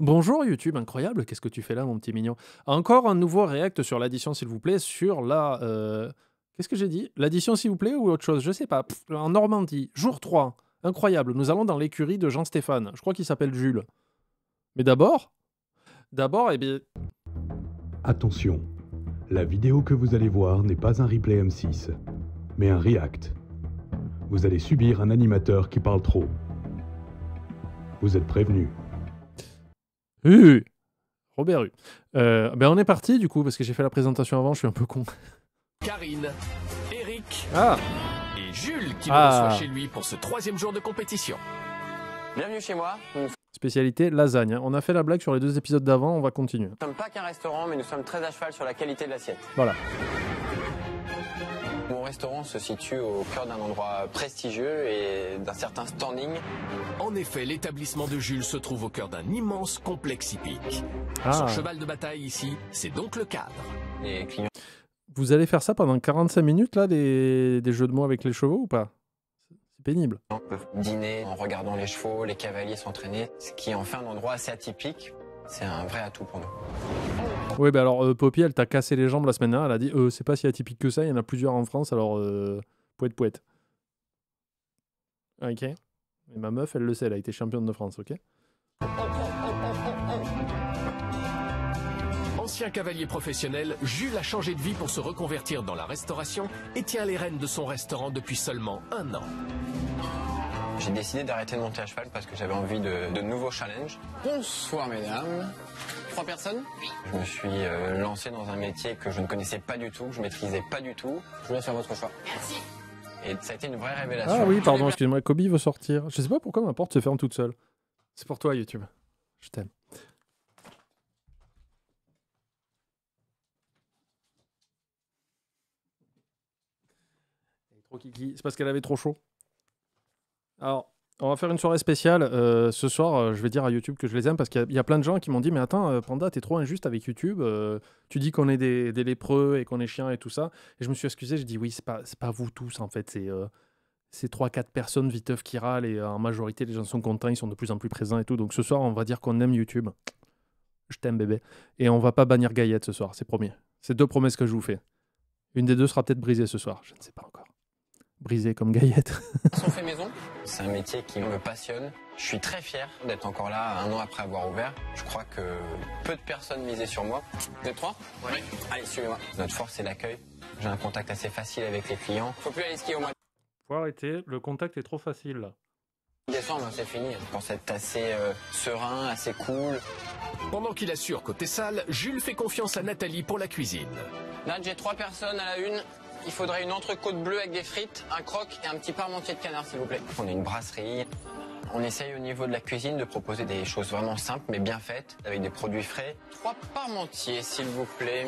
Bonjour YouTube, incroyable, qu'est-ce que tu fais là mon petit mignon? Encore un nouveau react sur l'addition s'il vous plaît, sur la... euh, Qu'est-ce que j'ai dit? L'addition s'il vous plaît ou autre chose? Je sais pas. En Normandie, jour 3, incroyable, nous allons dans l'écurie de Jean-Stéphane, je crois qu'il s'appelle Jules. Mais d'abord, d'abord, eh bien... Attention, la vidéo que vous allez voir n'est pas un replay M6, mais un react. Vous allez subir un animateur qui parle trop. Vous êtes prévenu. Hu Robert Hu. Euh, ben on est parti du coup, parce que j'ai fait la présentation avant, je suis un peu con. Karine, Eric Ah et Jules qui Ah. me reçoit chez lui pour ce troisième jour de compétition. Bienvenue chez moi. Nous ne Spécialité lasagne. hein. On a fait la blague sur les deux épisodes d'avant, on va continuer. sommes pas qu'un restaurant, mais nous sommes très à cheval sur la qualité de l'assiette. Voilà. Restaurant se situe au cœur d'un endroit prestigieux et d'un certain standing. En effet, l'établissement de Jules se trouve au cœur d'un immense complexe hippique. Ah. Son cheval de bataille ici, c'est donc le cadre. Les clients Vous allez faire ça pendant 45 minutes, là, des, des jeux de mots avec les chevaux ou pas? C'est pénible. peuvent dîner en regardant les chevaux, les cavaliers s'entraîner, ce qui en fait un endroit assez atypique. C'est un vrai atout pour nous. Oui, bah alors, euh, Poppy, elle t'a cassé les jambes la semaine dernière. Elle a dit euh, c'est pas si atypique que ça, il y en a plusieurs en France, alors euh, poète poète. Ok. Et ma meuf, elle le sait, elle a été championne de France, ok Ancien cavalier professionnel, Jules a changé de vie pour se reconvertir dans la restauration et tient les rênes de son restaurant depuis seulement un an. J'ai décidé d'arrêter de monter à cheval parce que j'avais envie de, de nouveaux challenges. Bonsoir mesdames. Trois personnes Je me suis euh, lancé dans un métier que je ne connaissais pas du tout, que je maîtrisais pas du tout. Je vous laisse faire votre choix. Merci. Et ça a été une vraie révélation. Ah oui, pardon, les excuse-moi, Kobe veut sortir. Je sais pas pourquoi ma porte se ferme toute seule. C'est pour toi, YouTube. Je t'aime. Elle est trop kiki. C'est parce qu'elle avait trop chaud. Alors, on va faire une soirée spéciale. Euh, ce soir, euh, je vais dire à YouTube que je les aime parce qu'il y a- plein de gens qui m'ont dit Mais attends, euh, Panda, t'es trop injuste avec YouTube. euh, tu dis qu'on est des, lépreux et qu'on est chiens et tout ça. Et je me suis excusé. Je dis Oui, c'est pas, pas vous tous, en fait. C'est. c'est 3-4 personnes viteuf qui râlent et en majorité les gens sont contents, ils sont de plus en plus présents et tout. Donc ce soir, on va dire qu'on aime YouTube. Je t'aime bébé. Et on va pas bannir Gaillette ce soir, c'est promis. C'est deux promesses que je vous fais. Une des deux sera peut-être brisée ce soir, je ne sais pas encore. Brisée comme Gaillette. sont fait maison? C'est un métier qui me passionne. Je suis très fier d'être encore là un an après avoir ouvert. Je crois que peu de personnes misaient sur moi. Vous êtes trois Oui. Allez, suivez-moi. Notre force, c'est l'accueil. J'ai un contact assez facile avec les clients. Faut plus aller skier au mois Faut arrêter, le contact est trop facile là. décembre, hein, c'est fini. Je pense être assez euh, serein, assez cool. Pendant qu'il assure côté salle, Jules fait confiance à Nathalie pour la cuisine. Là, j'ai trois personnes à la une. Il faudrait une entrecôte bleue avec des frites, un croque et un petit parmentier de canard, s'il vous plaît. On a une brasserie. On essaye au niveau de la cuisine de proposer des choses vraiment simples mais bien faites, avec des produits frais. Trois parmentiers, s'il vous plaît.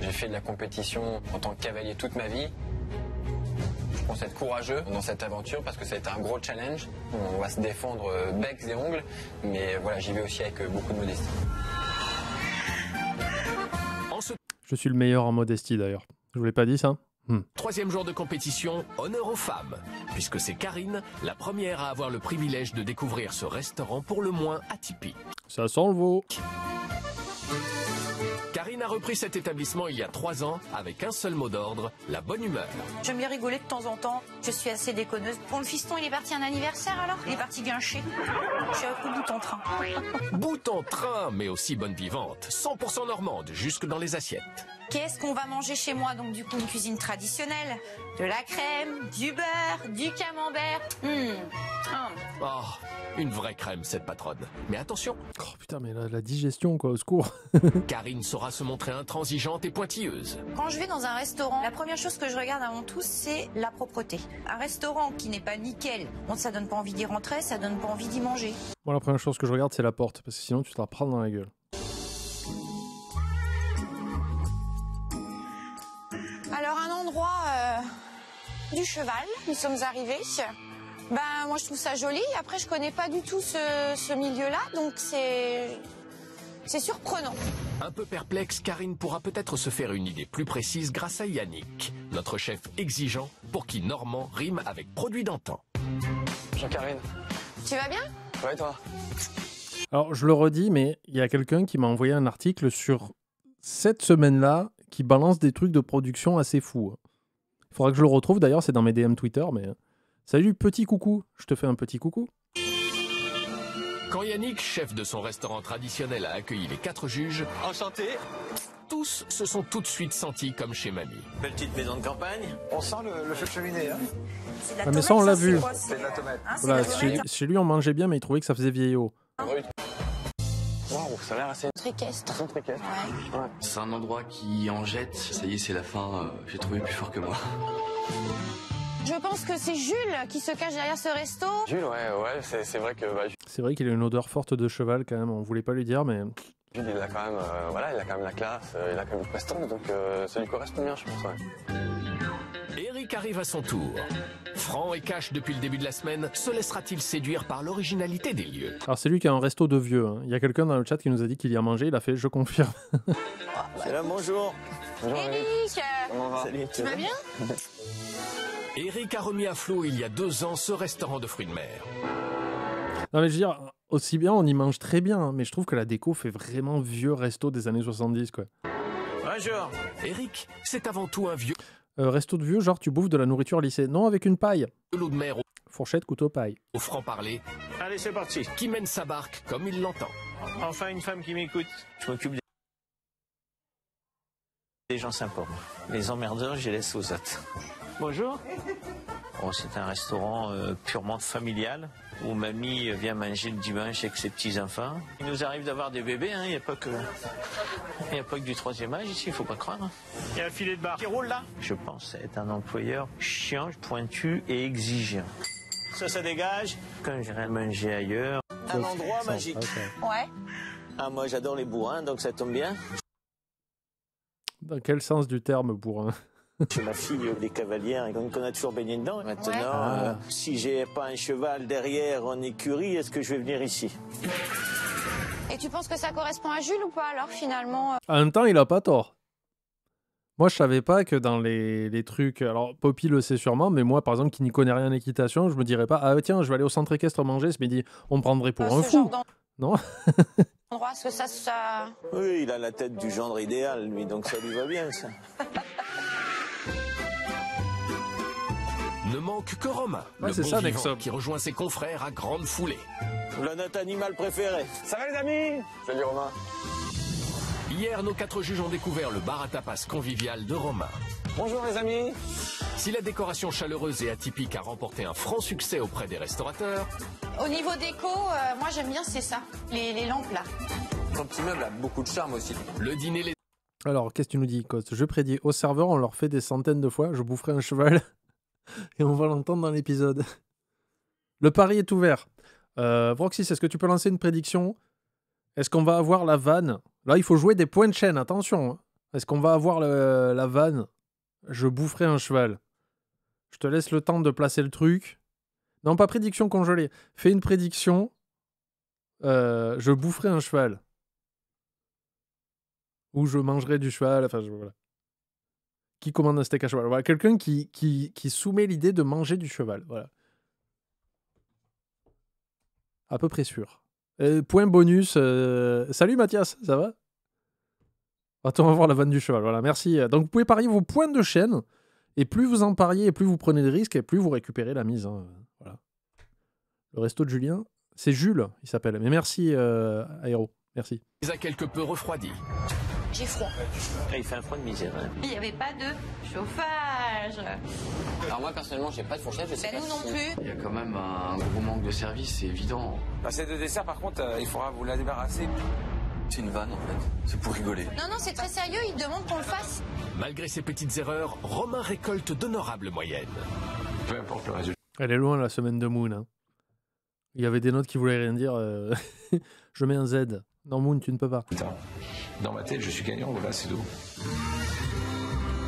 J'ai fait de la compétition en tant que cavalier toute ma vie. Je pense être courageux dans cette aventure parce que été un gros challenge. On va se défendre euh, becs et ongles, mais voilà, j'y vais aussi avec euh, beaucoup de modestie. Je suis le meilleur en modestie d'ailleurs. Je vous l'ai pas dit ça? Hmm. troisième jour de compétition, honneur aux femmes, puisque c'est Karine, la première à avoir le privilège de découvrir ce restaurant pour le moins atypique. Ça sent le veau. A repris cet établissement il y a trois ans avec un seul mot d'ordre, la bonne humeur. J'aime bien rigoler de temps en temps. Je suis assez déconneuse. Pour le fiston, il est parti à un anniversaire alors? Il est parti guincher. Je suis au bout en train. Bout en train, mais aussi bonne vivante, 100% normande, jusque dans les assiettes. Qu'est-ce qu'on va manger chez moi? Donc du coup, une cuisine traditionnelle. De la crème, du beurre, du camembert. Hum. Hum. Oh, une vraie crème cette patronne. Mais attention, Oh putain, mais la, la digestion quoi, au secours. Karine saura se montrer intransigeante et pointilleuse. Quand je vais dans un restaurant, la première chose que je regarde avant tout, c'est la propreté. Un restaurant qui n'est pas nickel, bon, ça donne pas envie d'y rentrer, ça donne pas envie d'y manger. Moi, la première chose que je regarde, c'est la porte, parce que sinon tu te la prends dans la gueule. Du cheval, nous sommes arrivés. Ben moi je trouve ça joli. Après je connais pas du tout ce, ce milieu-là, donc c'est c'est surprenant. Un peu perplexe, Karine pourra peut-être se faire une idée plus précise grâce à Yannick, notre chef exigeant pour qui Normand rime avec produit d'antan. Jean-Karine, Tu vas bien? Ouais, toi? Alors, je le redis, mais il y a quelqu'un qui m'a envoyé un article sur cette semaine-là qui balance des trucs de production assez fous. Il faudra que je le retrouve, d'ailleurs, c'est dans mes DM Twitter, mais... Salut, petit coucou. Je te fais un petit coucou. Quand Yannick, chef de son restaurant traditionnel, a accueilli les quatre juges, Enchanté. tous se sont tout de suite sentis comme chez mamie. Belle petite maison de campagne. On sent le, le feu de cheminée. Hein Ah, mais ça, on l'a vu. c'est de la tomate. Voilà, chez, chez lui, on mangeait bien, mais il trouvait que ça faisait vieillot. Ça a l'air assez Très équestre. intriqué. Ouais. C'est un endroit qui en jette. Ça y est, c'est la fin. euh, J'ai trouvé plus fort que moi. Je pense que c'est Jules qui se cache derrière ce resto. Jules, ouais, ouais, c'est c'est vrai que bah, C'est vrai qu'il a une odeur forte de cheval, quand même. On voulait pas lui dire, mais... Jules, il a quand même, euh, voilà, il a quand même la classe, euh, il a quand même une prestance, donc euh, ça lui correspond bien, je pense. Ouais. Eric arrive à son tour. Franc et cash depuis le début de la semaine, se laissera-t-il séduire par l'originalité des lieux? Alors, c'est lui qui a un resto de vieux. hein. Il y a quelqu'un dans le chat qui nous a dit qu'il y a mangé. Il a fait « je confirme C'est là, bonjour. Bonjour, Eric. Eric, euh, Comment va? Salut. tu vas bien? Eric a remis à flot il y a deux ans ce restaurant de fruits de mer. ». Non, mais je veux dire, aussi bien, on y mange très bien. hein, mais je trouve que la déco fait vraiment vieux resto des années 70, quoi. Bonjour. Eric, c'est avant tout un vieux Euh, resto de vieux, genre tu bouffes de la nourriture lycée. Non, avec une paille. loup de mer au- Fourchette, couteau, paille. au franc-parler Allez, c'est parti. qui mène sa barque comme il l'entend. Enfin, une femme qui m'écoute. Je m'occupe des- des gens sympas. Les emmerdeurs, je les laisse aux autres. Bonjour. Bon, c'est un restaurant euh, purement familial où mamie vient manger le dimanche avec ses petits-enfants. Il nous arrive d'avoir des bébés, hein, il n'y a, pas que... y a pas que du troisième âge ici, il faut pas croire. Il y a un filet de bar qui roule là Je pense être un employeur chiant, pointu et exigeant. Ça, ça dégage. Quand j'irai manger ailleurs, un endroit magique. Ouais. Ah, moi j'adore les bourrins, donc ça tombe bien. Dans quel sens du terme, bourrin? Chez ma fille, les cavalières, qu'on qu'on a toujours baigné dedans. Maintenant, Ouais. euh, si j'ai pas un cheval derrière en écurie, est-ce que je vais venir ici? Et tu penses que ça correspond à Jules ou pas alors finalement euh? En même temps, il a pas tort. Moi, je savais pas que dans les, les trucs. Alors, Poppy le sait sûrement, mais moi, par exemple, qui n'y connais rien en équitation, je me dirais pas Ah, tiens, je vais aller au centre équestre manger ce midi. On me prendrait pour un ce genre fou. Non? Endroit Est-ce que ça, ça... Oui, il a la tête du gendre idéal, lui, donc ça lui va bien, ça. Ne manque que Romain, Ouais, le bon ça, vivant Nexum. qui rejoint ses confrères à grande foulée. Voilà notre animal préféré. Ça va les amis? Salut Romain. Hier, nos quatre juges ont découvert le bar à tapas convivial de Romain. Bonjour les amis Si la décoration chaleureuse et atypique a remporté un franc succès auprès des restaurateurs, Au niveau déco, euh, moi j'aime bien c'est ça, les, les lampes là. Ton petit meuble a beaucoup de charme aussi. le dîner les Alors, qu'est-ce que tu nous dis, Coste? Je prédis au serveur, on leur fait des centaines de fois, je boufferai un cheval, et on va l'entendre dans l'épisode. Le pari est ouvert. Euh, est-ce que tu peux lancer une prédiction? Est-ce qu'on va avoir la vanne? Là, il faut jouer des points de chaîne, attention. hein. Est-ce qu'on va avoir la vanne? Je boufferai un cheval. Je te laisse le temps de placer le truc. Non, pas prédiction congelée. Fais une prédiction. Euh, je boufferai un cheval. Ou je mangerai du cheval. Enfin, je-. Qui commande un steak à cheval Voilà, quelqu'un qui, soumet l'idée de manger du cheval. Voilà. À peu près sûr. Point bonus. euh, Salut Mathias, ça va? Attends, on va voir la vanne du cheval. Voilà, merci. Donc, vous pouvez parier vos points de chaîne. Et plus vous en pariez, et plus vous prenez de risques, et plus vous récupérez la mise. hein. Voilà. Le resto de Julien, c'est Jules, il s'appelle. Mais merci, euh, Aéro. Merci. a quelque peu refroidis. J'ai froid. Ah, il fait un froid de misère. hein. Il n'y avait pas de chauffage. Alors moi personnellement, j'ai pas de fourchette, je sais Ben, pas nous non plus. Il y a quand même un gros manque de service, c'est évident. Bah, Cette de dessert, par contre, euh, il faudra vous la débarrasser. C'est une vanne en fait. C'est pour rigoler. Non, non, c'est très sérieux, il demande qu'on le fasse. Malgré ses petites erreurs, Romain récolte d'honorables moyennes. Peu importe le résultat. Elle est loin la semaine de Moon. hein. Il y avait des notes qui voulaient rien dire. euh, Je mets un Z. Non, Moon, tu ne peux pas. Dans ma tête, je suis gagnant, voilà, c'est tout.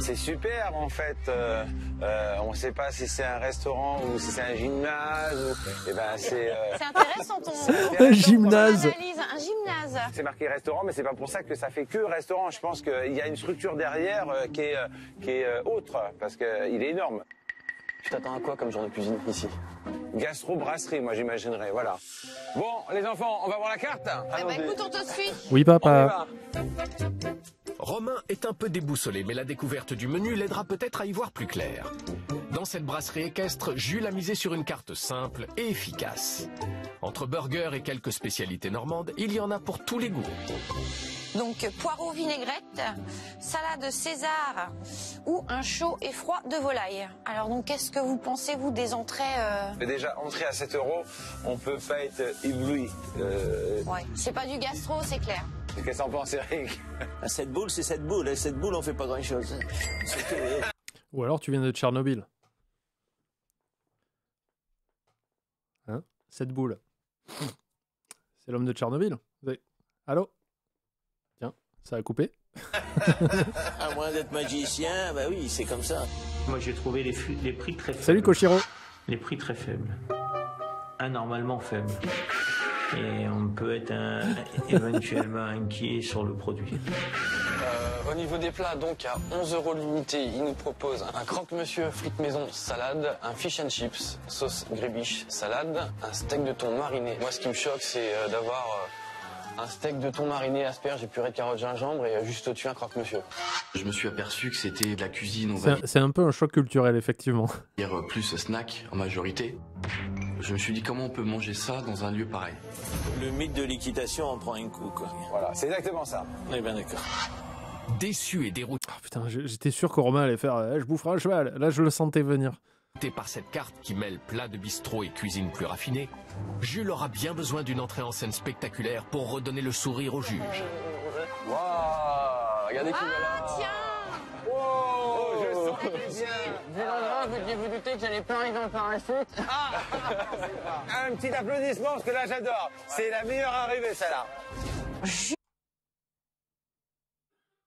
C'est super en fait. Euh, euh, on ne sait pas si c'est un restaurant ou si c'est un gymnase. Ou... Eh ben, c'est, euh, C'est intéressant ton, Un gymnase. analyse. Un gymnase. C'est marqué restaurant, mais c'est pas pour ça que ça fait que restaurant. Je pense qu'il y a une structure derrière euh, qui est, euh, qui est autre, parce qu'il est énorme. Tu t'attends à quoi comme genre de cuisine ici? Gastro-brasserie, moi j'imaginerais, voilà. Bon, les enfants, on va voir la carte? Eh ben, écoute, on te suit. Oui, papa. Romain est un peu déboussolé, mais la découverte du menu l'aidera peut-être à y voir plus clair. Dans cette brasserie équestre, Jules a misé sur une carte simple et efficace. Entre burgers et quelques spécialités normandes, il y en a pour tous les goûts. Donc poireau vinaigrette, salade César ou un chaud et froid de volaille. Alors donc qu'est-ce que vous pensez vous des entrées euh, Mais déjà, entrée à 7 euros, on peut pas être ébloui. Euh, Ouais, c'est pas du gastro, c'est clair. Qu'est-ce que t'en penses, Eric? Ah, Cette boule, c'est cette boule. Et cette boule, on fait pas grand-chose. C'était- Ou alors tu viens de Tchernobyl. Hein Cette boule. C'est l'homme de Tchernobyl Allô? Tiens, ça a coupé. À moins d'être magicien, bah oui, c'est comme ça. Moi, j'ai trouvé les, les prix très faibles. Salut Koshiro Les prix très faibles. Anormalement faibles. Et on peut être un- éventuellement inquiet sur le produit. Au niveau des plats, donc à 11 euros l'unité, il nous propose un croque-monsieur frites maison salade, un fish and chips sauce grébiche salade, un steak de thon mariné. Moi, ce qui me choque, c'est euh, d'avoir euh, un steak de thon mariné, asperges et purée de carottes gingembre et euh, juste au-dessus un croque-monsieur. Je me suis aperçu que c'était de la cuisine, C'est un- C'est un peu un choc culturel, effectivement. dire plus snack en majorité. Je me suis dit comment on peut manger ça dans un lieu pareil? Le mythe de l'équitation en prend un coup, quoi. Voilà, c'est exactement ça. Eh bien, d'accord. Déçu et dérouté Ah, putain, j'étais sûr que Romain allait faire Eh, Je boufferai un cheval ». Là, je le sentais venir. par cette carte qui mêle plat de bistrot et cuisine plus raffinée, Jules aura bien besoin d'une entrée en scène spectaculaire pour redonner le sourire au juge. Waouh Regardez qui est là Ah tiens Oh, je sens Vu l'endroit, vous deviez vous douter que j'allais pas arriver en parachute. Un petit applaudissement, parce que là j'adore. C'est la meilleure arrivée, celle-là.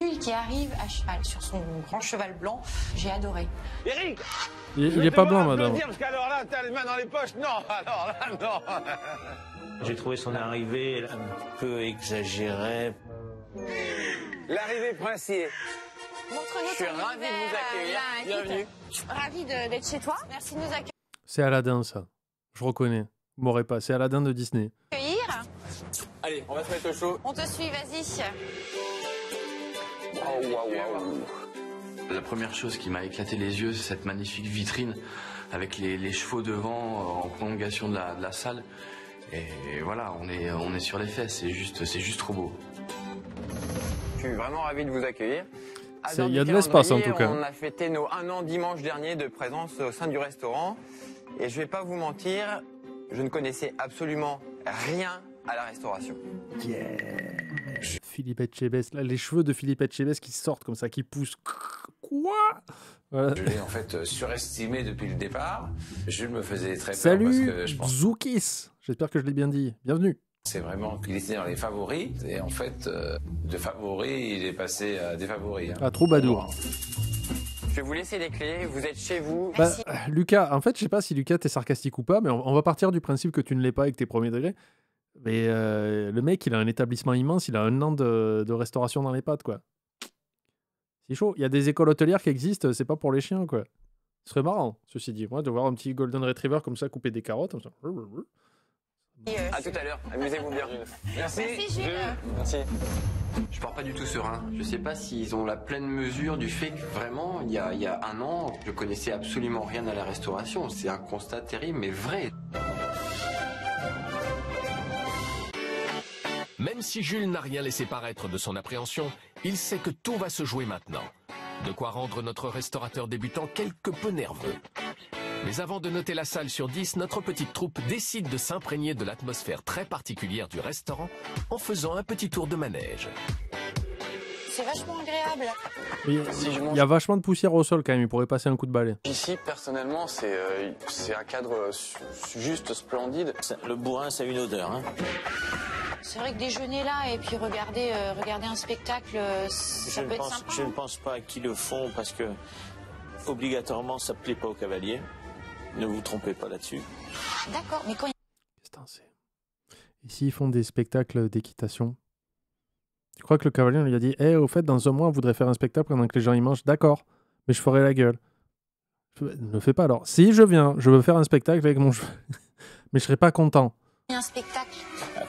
Jules qui arrive à cheval sur son grand cheval blanc, j'ai adoré. Eric Il, il est pas blanc, madame. Parce qu'alors là, t'as les mains dans les poches. Non, alors là, non. J'ai trouvé son arrivée. Un peu exagéré. L'arrivée princier. Je suis ravi de vous accueillir. là, écoute, Bienvenue. Ravi de- d'être chez toi. Merci de nous C'est Aladdin, ça. Je reconnais. Vous m'aurez pas. C'est Aladdin de Disney. accueillir. Allez, on va se mettre au chaud. On te suit, vas-y. La première chose qui m'a éclaté les yeux, c'est cette magnifique vitrine avec les, les chevaux devant euh, en prolongation de la, de la salle. Et voilà, on est, on est sur les fesses, c'est juste, c'est juste trop beau. Je suis vraiment ravi de vous accueillir. Il y a de l'espace, en tout cas. On a fêté nos un an dimanche dernier de présence au sein du restaurant. Et je vais pas vous mentir, je ne connaissais absolument rien à la restauration. Philippe Etchebest. Là, les cheveux de Philippe Etchebest qui sortent comme ça, qui poussent. Quoi? Voilà. Je l'ai en fait euh, surestimé depuis le départ. Jules me faisait très peur parce Salut, que je pense Zoukis. J'espère que je l'ai bien dit. Bienvenue. que c'est vraiment qu'il était dans les favoris. Et en fait, euh, de favoris, il est passé à défavoris. hein. À Troubadour. Je vais vous laisser les clés, vous êtes chez vous. Bah, Lucas, en fait, je sais pas si Lucas t'es sarcastique ou pas, mais on, on va partir du principe que tu ne l'es pas avec tes premiers degrés. Mais euh, le mec, il a un établissement immense, il a un an de, de restauration dans les pattes, quoi. C'est chaud. Il y a des écoles hôtelières qui existent, c'est pas pour les chiens, quoi. Ce serait marrant, ceci dit. Moi, de voir un petit Golden Retriever comme ça couper des carottes. Comme ça. À tout à l'heure, amusez-vous bien. Merci. Merci, Jules. Merci. Je pars pas du tout serein. Je sais pas s'ils ont la pleine mesure du fait que vraiment, il y a, il y a un an, je connaissais absolument rien à la restauration. C'est un constat terrible, mais vrai. Même si Jules n'a rien laissé paraître de son appréhension, il sait que tout va se jouer maintenant. De quoi rendre notre restaurateur débutant quelque peu nerveux. Mais avant de noter la salle sur 10, notre petite troupe décide de s'imprégner de l'atmosphère très particulière du restaurant en faisant un petit tour de manège. C'est vachement agréable. Si il y a vachement de poussière au sol quand même, il pourrait passer un coup de balai. Ici, personnellement, c'est euh, c'est un cadre juste splendide. Le bourrin, ça a une odeur. Hein. C'est vrai que déjeuner là et puis regarder, euh, regarder un spectacle, euh, Je, ça ne peut être pense, sympa. je ne pense pas qu'ils le font parce que obligatoirement ça ne plaît pas aux cavaliers. Ne vous trompez pas là-dessus. D'accord, mais quand il Putain, c'est- Et s'ils font des spectacles d'équitation? Tu crois que le cavalier on lui a dit Eh, au fait, dans un mois, on voudrait faire un spectacle pendant que les gens y mangent D'accord, mais je ferai la gueule. Je Ne le fais pas alors. Si je viens, je veux faire un spectacle avec mon cheval, mais je serai pas content. Il y a un spectacle.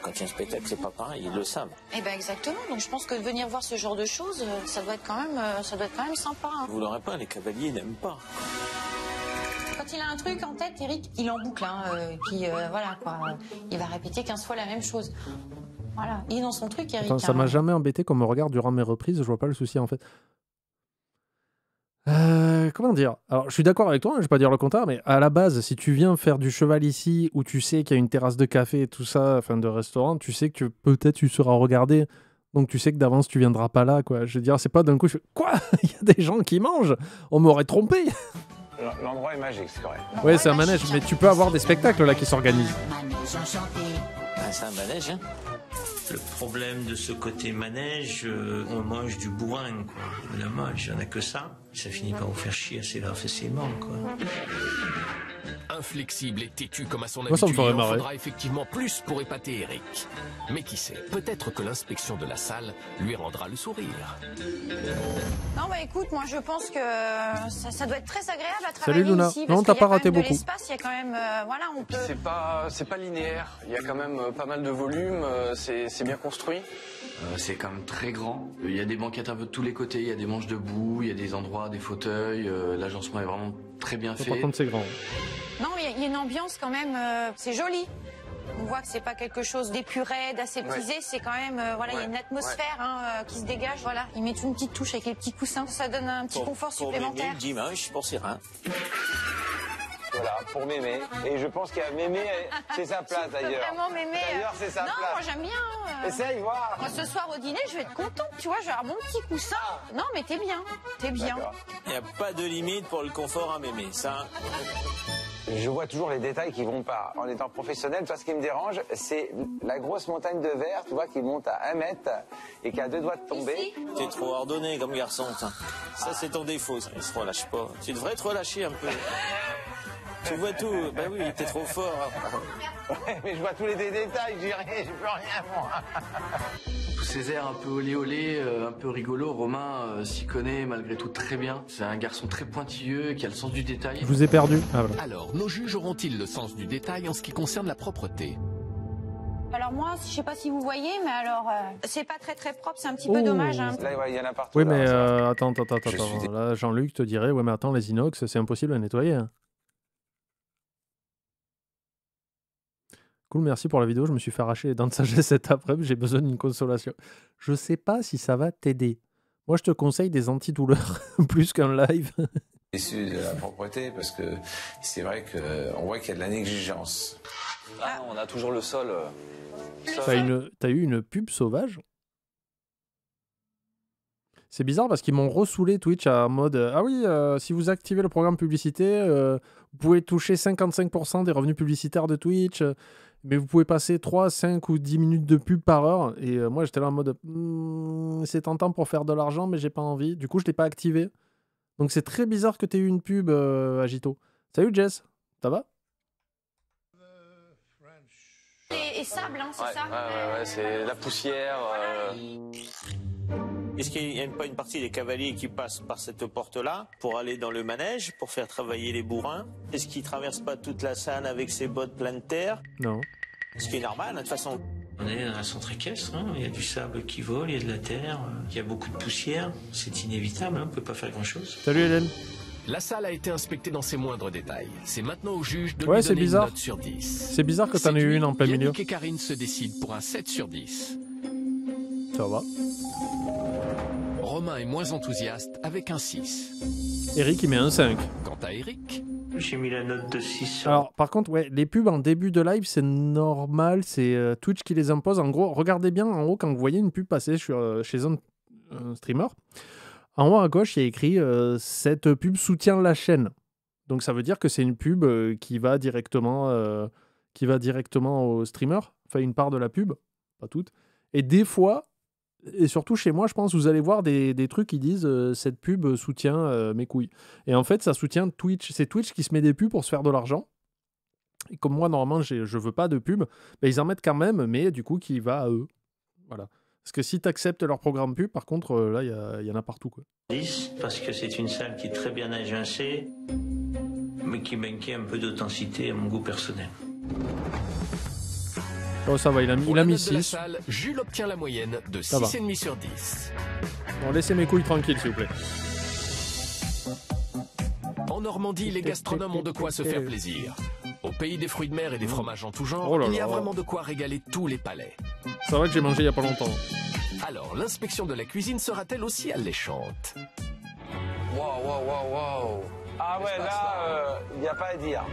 Quand il y a un spectacle, c'est pas pareil, ils le savent. Eh ben exactement. Donc je pense que de venir voir ce genre de choses, euh, ça doit être quand même, euh, ça doit être quand même sympa. hein. Vous l'aurez pas, les cavaliers n'aiment pas. Quand il a un truc en tête, Eric, il en boucle. Hein, euh, et puis euh, voilà quoi. Il va répéter 15 fois la même chose. Voilà. Il est dans son truc, Eric. Attends, ça hein. m'a jamais embêté qu'on me regarde durant mes reprises, je vois pas le souci en fait. Euh, comment dire? Alors, je suis d'accord avec toi, hein, je vais pas dire le contraire, mais à la base, si tu viens faire du cheval ici, où tu sais qu'il y a une terrasse de café et tout ça, enfin de restaurant, tu sais que tu- peut-être tu seras regardé, donc tu sais que d'avance tu viendras pas là, quoi. Je veux dire, c'est pas d'un coup, je fais quoi? Il y a des gens qui mangent On m'aurait trompé L'endroit est magique, c'est vrai. Ouais, c'est un manège, mais tu peux avoir des spectacles là qui s'organisent. Ah, c'est un manège, hein Le problème de ce côté manège, euh, on mange du bourrin, quoi. La mange, il n'y en a que ça. Ça finit par vous faire chier assez là, facilement, quoi. Inflexible et têtu comme à son Moi, ça me habitude, ferait il en marrer. faudra effectivement plus pour épater Eric. Mais qui sait, peut-être que l'inspection de la salle lui rendra le sourire. Non, bah écoute, moi je pense que ça, ça doit être très agréable à travailler Salut, Luna. ici. Non, t'as pas quand raté beaucoup. l'espace, il y a quand même, euh, voilà, on peut. C'est pas, c'est pas linéaire. Il y a quand même euh, pas mal de volume. euh, C'est c'est bien construit. Euh, c'est quand même très grand. Il y a des banquettes un peu de tous les côtés. Il y a des manches debout, il y a des endroits, des fauteuils. euh, L'agencement est vraiment très bien fait. Par contre, c'est grand. Non, mais il y a- il y, a une ambiance quand même, euh, c'est joli. On voit que c'est pas quelque chose d'épuré, d'aseptisé, c'est quand même, euh, voilà, il y a une atmosphère hein, euh, qui se dégage. Voilà, ils mettent une petite touche avec les petits coussins, ça donne un petit confort pour supplémentaire. le dimanche, pour ses reins. Voilà, pour Mémé. Et je pense qu'il y a Mémé, c'est sa place d'ailleurs. Vraiment m'aimer. euh, D'ailleurs, c'est sa Non, place. moi j'aime bien. hein, euh. Essaye, voir. Moi ce soir au dîner, je vais être contente, tu vois, je vais avoir mon petit coussin. Non, mais t'es bien, t'es bien. Il n'y a pas de limite pour le confort à mémé, ça. Je vois toujours les détails qui vont pas. En étant professionnel, toi, ce qui me dérange, c'est la grosse montagne de verre, tu vois, qui monte à un mètre et qui a deux doigts de tomber. T'es trop ordonné comme garçon, ça. Ça, c'est ton défaut, ça. Il se relâche pas. Tu devrais te relâcher un peu. tu vois tout. Ben oui, t'es trop fort. Ouais, mais je vois tous les dé- détails, j'ai rien, j'ai plus rien, moi. Tous ces airs un peu olé olé, euh, un peu rigolo, Romain euh, s'y connaît malgré tout très bien. C'est un garçon très pointilleux qui a le sens du détail. Je vous ai perdu. Ah, voilà. Alors, nos juges auront-ils le sens du détail en ce qui concerne la propreté? Alors moi, je sais pas si vous voyez, mais alors euh, c'est pas très très propre, c'est un petit peu dommage. hein. Là, ouais, il y en a partout. Oui, là, mais euh, attends, attends, attends, Je suis attends. Là, Jean-Luc te dirait, ouais, mais attends, les inox, c'est impossible à nettoyer. hein. Cool, merci pour la vidéo. Je me suis fait arracher les dents de sagesse cet après-midi. J'ai besoin d'une consolation. Je sais pas si ça va t'aider. Moi, je te conseille des antidouleurs plus qu'un live. Issu de la propreté parce que c'est vrai qu'on voit qu'il y a de la négligence. Ah, on a toujours le sol. euh, T'as une... t'as eu une pub sauvage? C'est bizarre parce qu'ils m'ont ressoulé Twitch à mode euh, Ah oui, euh, si vous activez le programme publicité, euh, vous pouvez toucher 55% des revenus publicitaires de Twitch, euh, mais vous pouvez passer 3, 5 ou 10 minutes de pub par heure. Et euh, moi, j'étais là en mode Hmm, C'est tentant pour faire de l'argent, mais j'ai pas envie. Du coup, je l'ai pas activé. Donc c'est très bizarre que tu aies eu une pub, euh, Agito. Salut Jess, ça va? Et, et sable, hein, c'est Ouais, ça? ouais, ouais, ouais, c'est la poussière. euh, Est-ce qu'il n'y a pas une partie des cavaliers qui passent par cette porte-là pour aller dans le manège, pour faire travailler les bourrins? Est-ce qu'ils traversent pas toute la salle avec ses bottes pleines de terre? Non. Ce qui est normal, hein, de toute façon. On est dans un centre équestre, hein. il y a du sable qui vole, il y a de la terre, euh, il y a beaucoup de poussière. C'est inévitable, hein, on ne peut pas faire grand-chose. Salut Hélène. La salle a été inspectée dans ses moindres détails. C'est maintenant au juge de Ouais, lui donner bizarre. une note sur 10. C'est bizarre que t'en aies eu une en plein milieu. Yannick et Karine se décident pour un 7 sur 10. Ça va. Romain est moins enthousiaste avec un 6. Eric, il met un 5. Quant à Eric, J'ai mis la note de 6 sur Alors, par contre, ouais, les pubs en début de live, c'est normal, c'est euh, Twitch qui les impose. En gros, regardez bien en haut quand vous voyez une pub passer sur, euh, chez un, un streamer. En haut à gauche, il y a écrit euh, Cette pub soutient la chaîne. Donc, ça veut dire que c'est une pub euh, qui, va directement, euh, qui va directement au streamer. Enfin, une part de la pub, pas toute. Et des fois, et surtout chez moi, je pense, vous allez voir des, des trucs qui disent euh, Cette pub soutient euh, mes couilles. Et en fait, ça soutient Twitch. C'est Twitch qui se met des pubs pour se faire de l'argent. Et comme moi, normalement, je veux pas de pub, ben, ils en mettent quand même, mais du coup, qui va à eux. Voilà. Parce que si tu acceptes leur programme pub, par contre, euh, là, il y, y en a partout. Quoi. 10, parce que c'est une salle qui est très bien agencée. mais qui manquait un peu d'authenticité à mon goût personnel. Oh, ça va, il a mis, il a la mis note de la 6. salle, Jules obtient la moyenne de Ça va. 6,5 sur 10. Bon, laissez mes couilles tranquilles, s'il vous plaît. En Normandie, les gastronomes ont de quoi se faire plaisir. Au pays des fruits de mer et des fromages en tout genre, Oh là il y a vraiment de quoi régaler tous les palais. C'est vrai que j'ai mangé il y a pas longtemps. Alors, l'inspection de la cuisine sera-t-elle aussi alléchante? Waouh, waouh, waouh, waouh. Ah ouais, là, il n'y a pas à dire.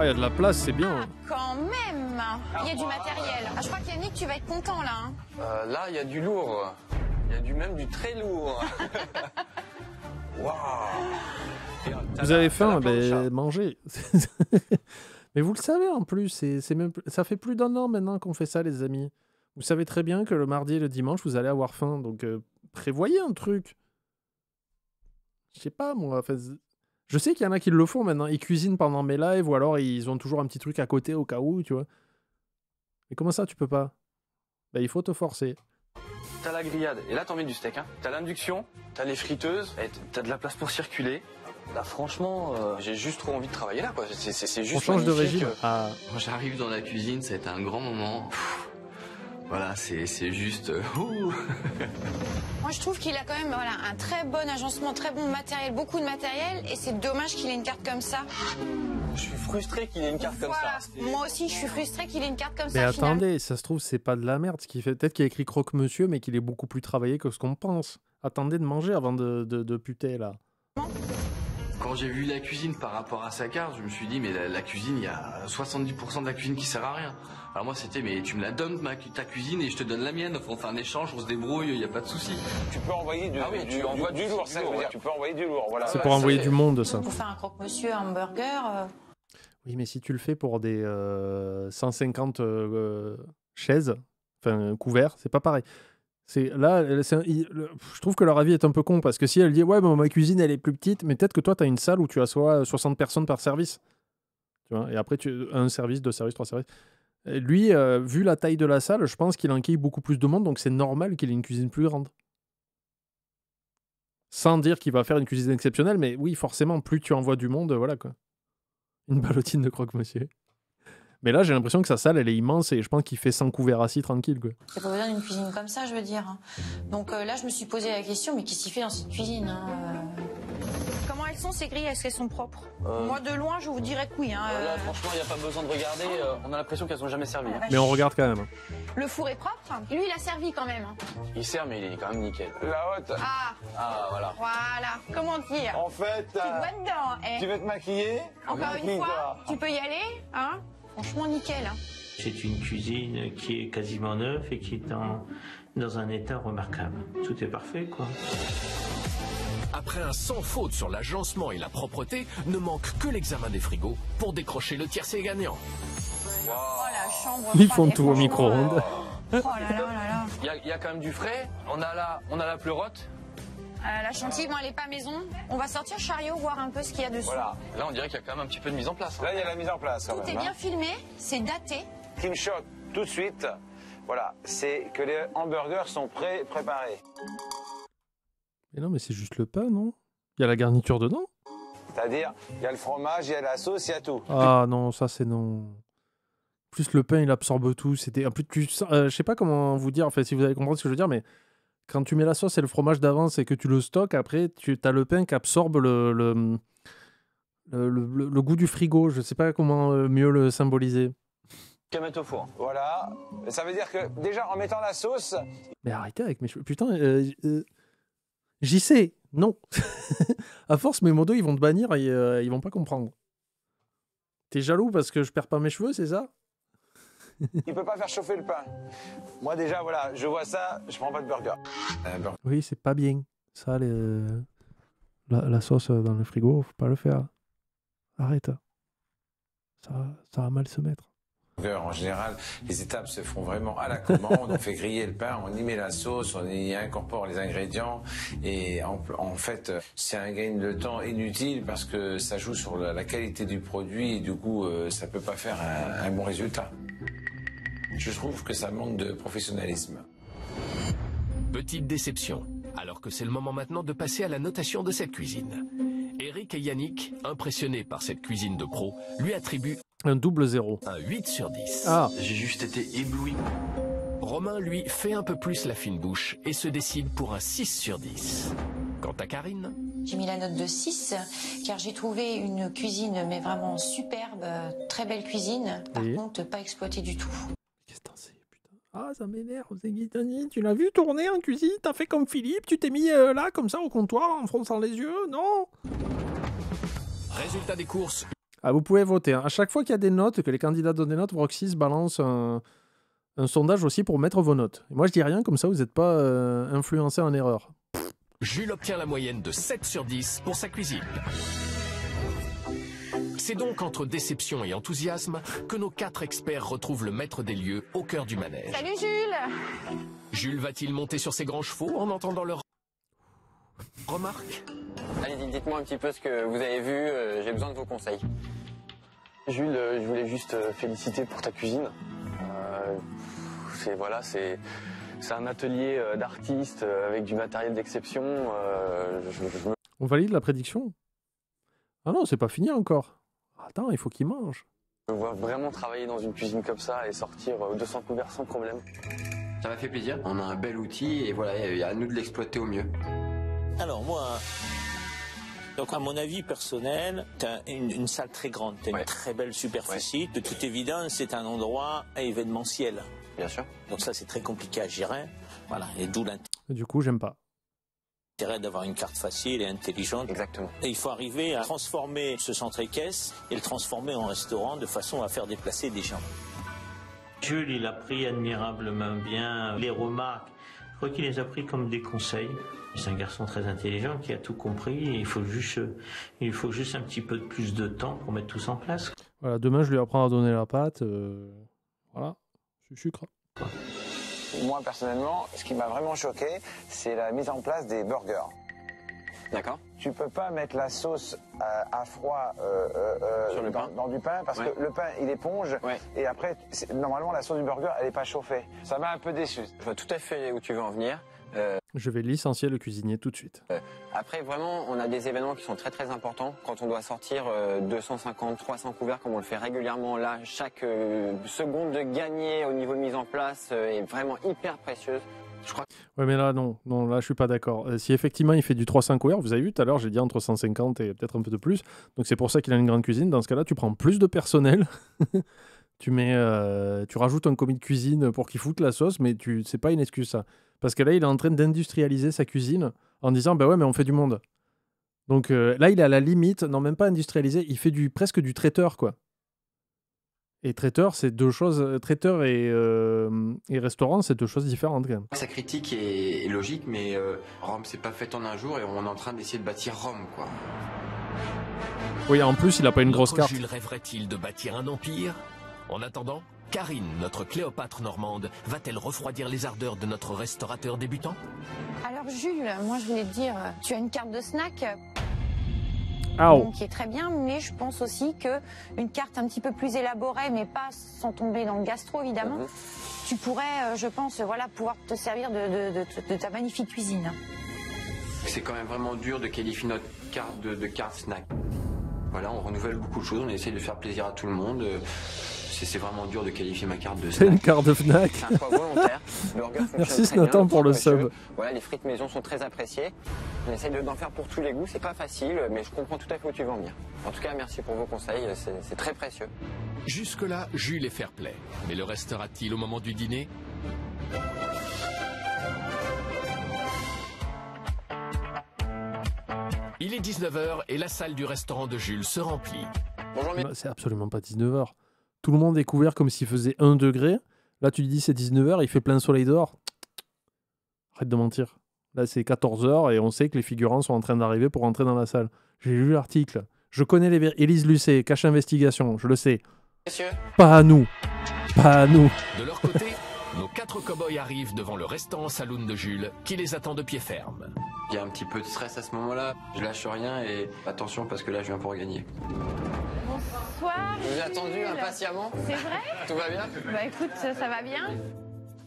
Ah, il y a de la place, c'est bien. Quand même Il y a du matériel. Ah, je crois qu'Yannick, tu vas être content là. hein. Euh, là, il y a du lourd. Il y a du même du très lourd. Waouh. Vous avez faim, ben mangez. Mais vous le savez en plus, c'est c'est même, ça fait plus d'un an maintenant qu'on fait ça, les amis. Vous savez très bien que le mardi et le dimanche, vous allez avoir faim, donc euh, prévoyez un truc. Je sais pas moi. Je sais qu'il y en a qui le font maintenant. Ils cuisinent pendant mes lives ou alors ils ont toujours un petit truc à côté au cas où, tu vois. Mais comment ça, tu peux pas? Ben il faut te forcer. T'as la grillade, et là t'en mets du steak. Hein. T'as l'induction, t'as les friteuses, et t'as de la place pour circuler. Là franchement, euh, j'ai juste trop envie de travailler là quoi. C'est- C'est c'est On juste change de régime. Ah. Quand j'arrive dans la cuisine, ça a été un grand moment. Pff, Voilà, c'est c'est juste. euh, ouh. Moi, je trouve qu'il a quand même voilà, un très bon agencement, très bon matériel, beaucoup de matériel, et c'est dommage qu'il ait une carte comme ça. Je suis frustré qu'il ait une carte comme ça. Moi aussi, je suis frustrée qu'il ait une carte comme Mais ça. finalement. attendez, ça se trouve, c'est pas de la merde. Ce qui fait peut-être qu'il a écrit croque-monsieur, mais qu'il est beaucoup plus travaillé que ce qu'on pense. Attendez de manger avant de, de, de puter, là. Quand j'ai vu la cuisine par rapport à sa carte, je me suis dit, mais la, la cuisine, il y a 70% de la cuisine qui sert à rien. Alors moi, c'était, mais tu me la donnes, ma, ta cuisine, et je te donne la mienne. On fait un échange, on se débrouille, il n'y a pas de souci. Tu peux envoyer du, Ah oui, du, tu envoies du, du- lourd, ça veut lourd, dire. ouais. Tu peux envoyer du lourd, voilà. C'est pour envoyer du monde, ça. Pour faire un croque-monsieur, un hamburger. euh, Oui, mais si tu le fais pour des euh, 150 euh, chaises, enfin couverts, c'est pas pareil. C'est là, je trouve que leur avis est un peu con parce que si elle dit ouais, ma cuisine elle est plus petite, mais peut-être que toi tu as une salle où tu assois 60 personnes par service. Tu vois, et après tu un service, deux services, trois services. Lui, euh, vu la taille de la salle, je pense qu'il enquille beaucoup plus de monde, donc c'est normal qu'il ait une cuisine plus grande. Sans dire qu'il va faire une cuisine exceptionnelle, mais oui, forcément, plus tu envoies du monde, voilà quoi. Une ballotine de croque-monsieur. Mais là, j'ai l'impression que sa salle, elle est immense et je pense qu'il fait 100 couverts assis tranquille. Quoi. Il n'y a pas besoin d'une cuisine comme ça, je veux dire. hein. Donc euh, là, je me suis posé la question, mais qu'est-ce qu'il fait dans cette cuisine hein, euh Comment elles sont ces grilles? Est-ce qu'elles sont propres? Euh, Moi, de loin, je vous dirais que oui. hein, Là, euh, franchement, il n'y a pas besoin de regarder. euh, on a l'impression qu'elles ont jamais servi. hein. Mais on regarde quand même. Le four est propre. Lui, il a servi quand même. hein. Il sert, mais il est quand même nickel. La haute. Ah, Ah, voilà. voilà. Comment dire? En fait, Tu euh, dois dedans. eh. tu veux te maquiller? Encore une fois, tu peux y aller. Hein Franchement, nickel. hein. C'est une cuisine qui est quasiment neuve et qui est en- dans un état remarquable. Tout est parfait, quoi. Après un sans faute sur l'agencement et la propreté, ne manque que l'examen des frigos pour décrocher le tiercé gagnant. Oh, la chambre. Ils font tout au micro-ondes. Oh là là là là. Il y, y a quand même du frais. On a la, on a la pleurote. Euh, la chantilly, bon, elle est pas maison. On va sortir chariot, voir un peu ce qu'il y a dessus. Voilà. Là, on dirait qu'il y a quand même un petit peu de mise en place. hein. Là, il y a la mise en place quand Tout est bien hein. filmé, c'est daté. Ce qui me choque tout de suite, voilà, c'est que les hamburgers sont pré préparés. Mais non, mais c'est juste le pain, non? Il y a la garniture dedans? C'est-à-dire, il y a le fromage, il y a la sauce, il y a tout. Ah non, ça c'est non. Plus le pain, il absorbe tout. C'était en plus tu sens- euh, je sais pas comment vous dire. Enfin, si vous allez comprendre ce que je veux dire, mais quand tu mets la sauce et le fromage d'avance et que tu le stockes, après tu as le pain qui absorbe le le, le, le- le goût du frigo. Je sais pas comment euh, mieux le symboliser. Mettre au four. Voilà. Ça veut dire que déjà en mettant la sauce, Mais arrêtez avec mes cheveux. Putain, euh, euh, j'y sais. Non. à force, mes modos, ils vont te bannir et euh, ils vont pas comprendre. T'es jaloux parce que je perds pas mes cheveux, c'est ça? il peut pas faire chauffer le pain. Moi déjà, voilà, je vois ça, je prends pas de burger. Oui, c'est pas bien. Ça, les- la, la sauce dans le frigo, faut pas le faire. Arrête. Ça, ça va mal se mettre. En général, les étapes se font vraiment à la commande. on fait griller le pain, on y met la sauce, on y incorpore les ingrédients. Et en, en fait, c'est un gain de temps inutile parce que ça joue sur la, la qualité du produit et du coup, euh, ça peut pas faire un, un bon résultat. Je trouve que ça manque de professionnalisme. Petite déception, alors que c'est le moment maintenant de passer à la notation de cette cuisine. Eric et Yannick, impressionnés par cette cuisine de pro, lui attribuent Un double zéro. un 8 sur 10. Ah. J'ai juste été ébloui. Romain, lui, fait un peu plus la fine bouche et se décide pour un 6 sur 10. Quant à Karine, J'ai mis la note de 6 car j'ai trouvé une cuisine mais vraiment superbe, très belle cuisine. Par Oui. contre, pas exploitée du tout. Ah, ça m'énerve, c'est Guitani. Tu l'as vu tourner en cuisine? T'as fait comme Philippe Tu t'es mis euh, là, comme ça, au comptoir, en fronçant les yeux Non? Résultat des courses, Ah, vous pouvez voter. hein. À chaque fois qu'il y a des notes, que les candidats donnent des notes, Vroxys balance un, un sondage aussi pour mettre vos notes. Et moi, je dis rien, comme ça, vous n'êtes pas euh, influencé en erreur. Jules obtient la moyenne de 7 sur 10 pour sa cuisine. C'est donc entre déception et enthousiasme que nos quatre experts retrouvent le maître des lieux au cœur du manège. Salut Jules Jules va-t-il monter sur ses grands chevaux en entendant leur remarque? Allez, dites- dites-moi un petit peu ce que vous avez vu, euh, j'ai besoin de vos conseils. Jules, euh, je voulais juste euh, féliciter pour ta cuisine. Euh, c'est voilà, c'est c'est un atelier d'artistes avec du matériel d'exception. Euh, je- je me- On valide la prédiction? Ah non, c'est pas fini encore. Attends, il faut qu'il mange. je me vois vraiment travailler dans une cuisine comme ça et sortir euh, 200 couverts sans problème. Ça m'a fait plaisir. On a un bel outil et voilà, il y a à nous de l'exploiter au mieux. Alors moi, donc à mon avis personnel, t'as une, une salle très grande, t'as une très belle superficie. De toute évidence, c'est un endroit événementiel. Bien sûr. Donc ça, c'est très compliqué à gérer. Voilà, et d'où Et du coup, j'aime pas. L'intérêt d'avoir une carte facile et intelligente. Exactement. Et il faut arriver à transformer ce centre équestre et le transformer en restaurant de façon à faire déplacer des gens. Jules, il a pris admirablement bien les remarques. Je crois qu'il les a pris comme des conseils. C'est un garçon très intelligent qui a tout compris. Et il faut juste, il faut juste un petit peu de plus de temps pour mettre tout ça en place. Voilà, demain, je lui apprends à donner la pâte. euh, Voilà, je sucre. Moi, personnellement, ce qui m'a vraiment choqué, c'est la mise en place des burgers. D'accord. Tu peux pas mettre la sauce à, à froid euh, euh, euh, Sur le dans, pain dans du pain parce Ouais. que le pain il éponge et après c'est- normalement la sauce du burger elle est pas chauffée. Ça m'a un peu déçu. Je vois tout à fait où tu veux en venir. Euh, Je vais licencier le cuisinier tout de suite. Après, vraiment, on a des événements qui sont très très importants. Quand on doit sortir euh, 250, 300 couverts, comme on le fait régulièrement, là, chaque euh, seconde de gagner au niveau de mise en place euh, est vraiment hyper précieuse. Je crois Ouais, mais là, non, non, là, je suis pas d'accord. Euh, si effectivement il fait du 300 couverts, vous avez vu tout à l'heure, j'ai dit entre 150 et peut-être un peu de plus. Donc c'est pour ça qu'il a une grande cuisine. Dans ce cas-là, tu prends plus de personnel. tu mets, euh, tu rajoutes un commis de cuisine pour qu'il foute la sauce, mais tu, c'est pas une excuse ça. Parce que là, il est en train d'industrialiser sa cuisine en disant, bah ouais, mais on fait du monde. Donc euh, là, il est à la limite, non, même pas industrialisé, il fait du presque du traiteur, quoi. Et traiteur, c'est deux choses. euh, Traiteur et, euh, et restaurant, c'est deux choses différentes quand même. Sa critique est, est logique, mais euh, Rome s'est pas faite en un jour et on est en train d'essayer de bâtir Rome, quoi. Oui, en plus, il a pas une grosse carte. Jules rêverait-il de bâtir un empire? En attendant, Karine, notre Cléopâtre normande, va-t-elle refroidir les ardeurs de notre restaurateur débutant? Alors Jules, moi je voulais te dire, tu as une carte de snack euh, Ao. qui est très bien, mais je pense aussi que une carte un petit peu plus élaborée, mais pas sans tomber dans le gastro évidemment, tu pourrais, euh, je pense, voilà, pouvoir te servir de, de- de- de ta magnifique cuisine. C'est quand même vraiment dur de qualifier notre carte de, de carte snack. Voilà, on renouvelle beaucoup de choses, on essaie de faire plaisir à tout le monde. C'est vraiment dur de qualifier ma carte de C'est une carte de Fnac. C'est un choix volontaire. Merci très bien, Snatan pour le sub. Voilà, les frites maison sont très appréciées. On essaye de- d'en faire pour tous les goûts. C'est pas facile, mais je comprends tout à fait où tu veux en venir. En tout cas, merci pour vos conseils. C'est très précieux. Jusque-là, Jules est fair-play. Mais le restera-t-il au moment du dîner? Il est 19h et la salle du restaurant de Jules se remplit. Bonjour, Bah, c'est absolument pas 19h. Tout le monde est couvert comme s'il faisait 1 degré. Là, tu lui dis c'est 19h, il fait plein soleil dehors. Arrête de mentir. Là, c'est 14h et on sait que les figurants sont en train d'arriver pour rentrer dans la salle. J'ai lu l'article. Je connais les Élise Lucet, cache investigation, je le sais. Messieurs. Pas à nous. Pas à nous. De leur côté, nos quatre cow-boys arrivent devant le restaurant saloon de Jules, qui les attend de pied ferme. Il y a un petit peu de stress à ce moment-là. Je lâche rien et attention parce que là, je viens pour gagner. Bonsoir. Je vous ai attendu impatiemment. C'est vrai Tout va bien Bah écoute, ça, ça va bien.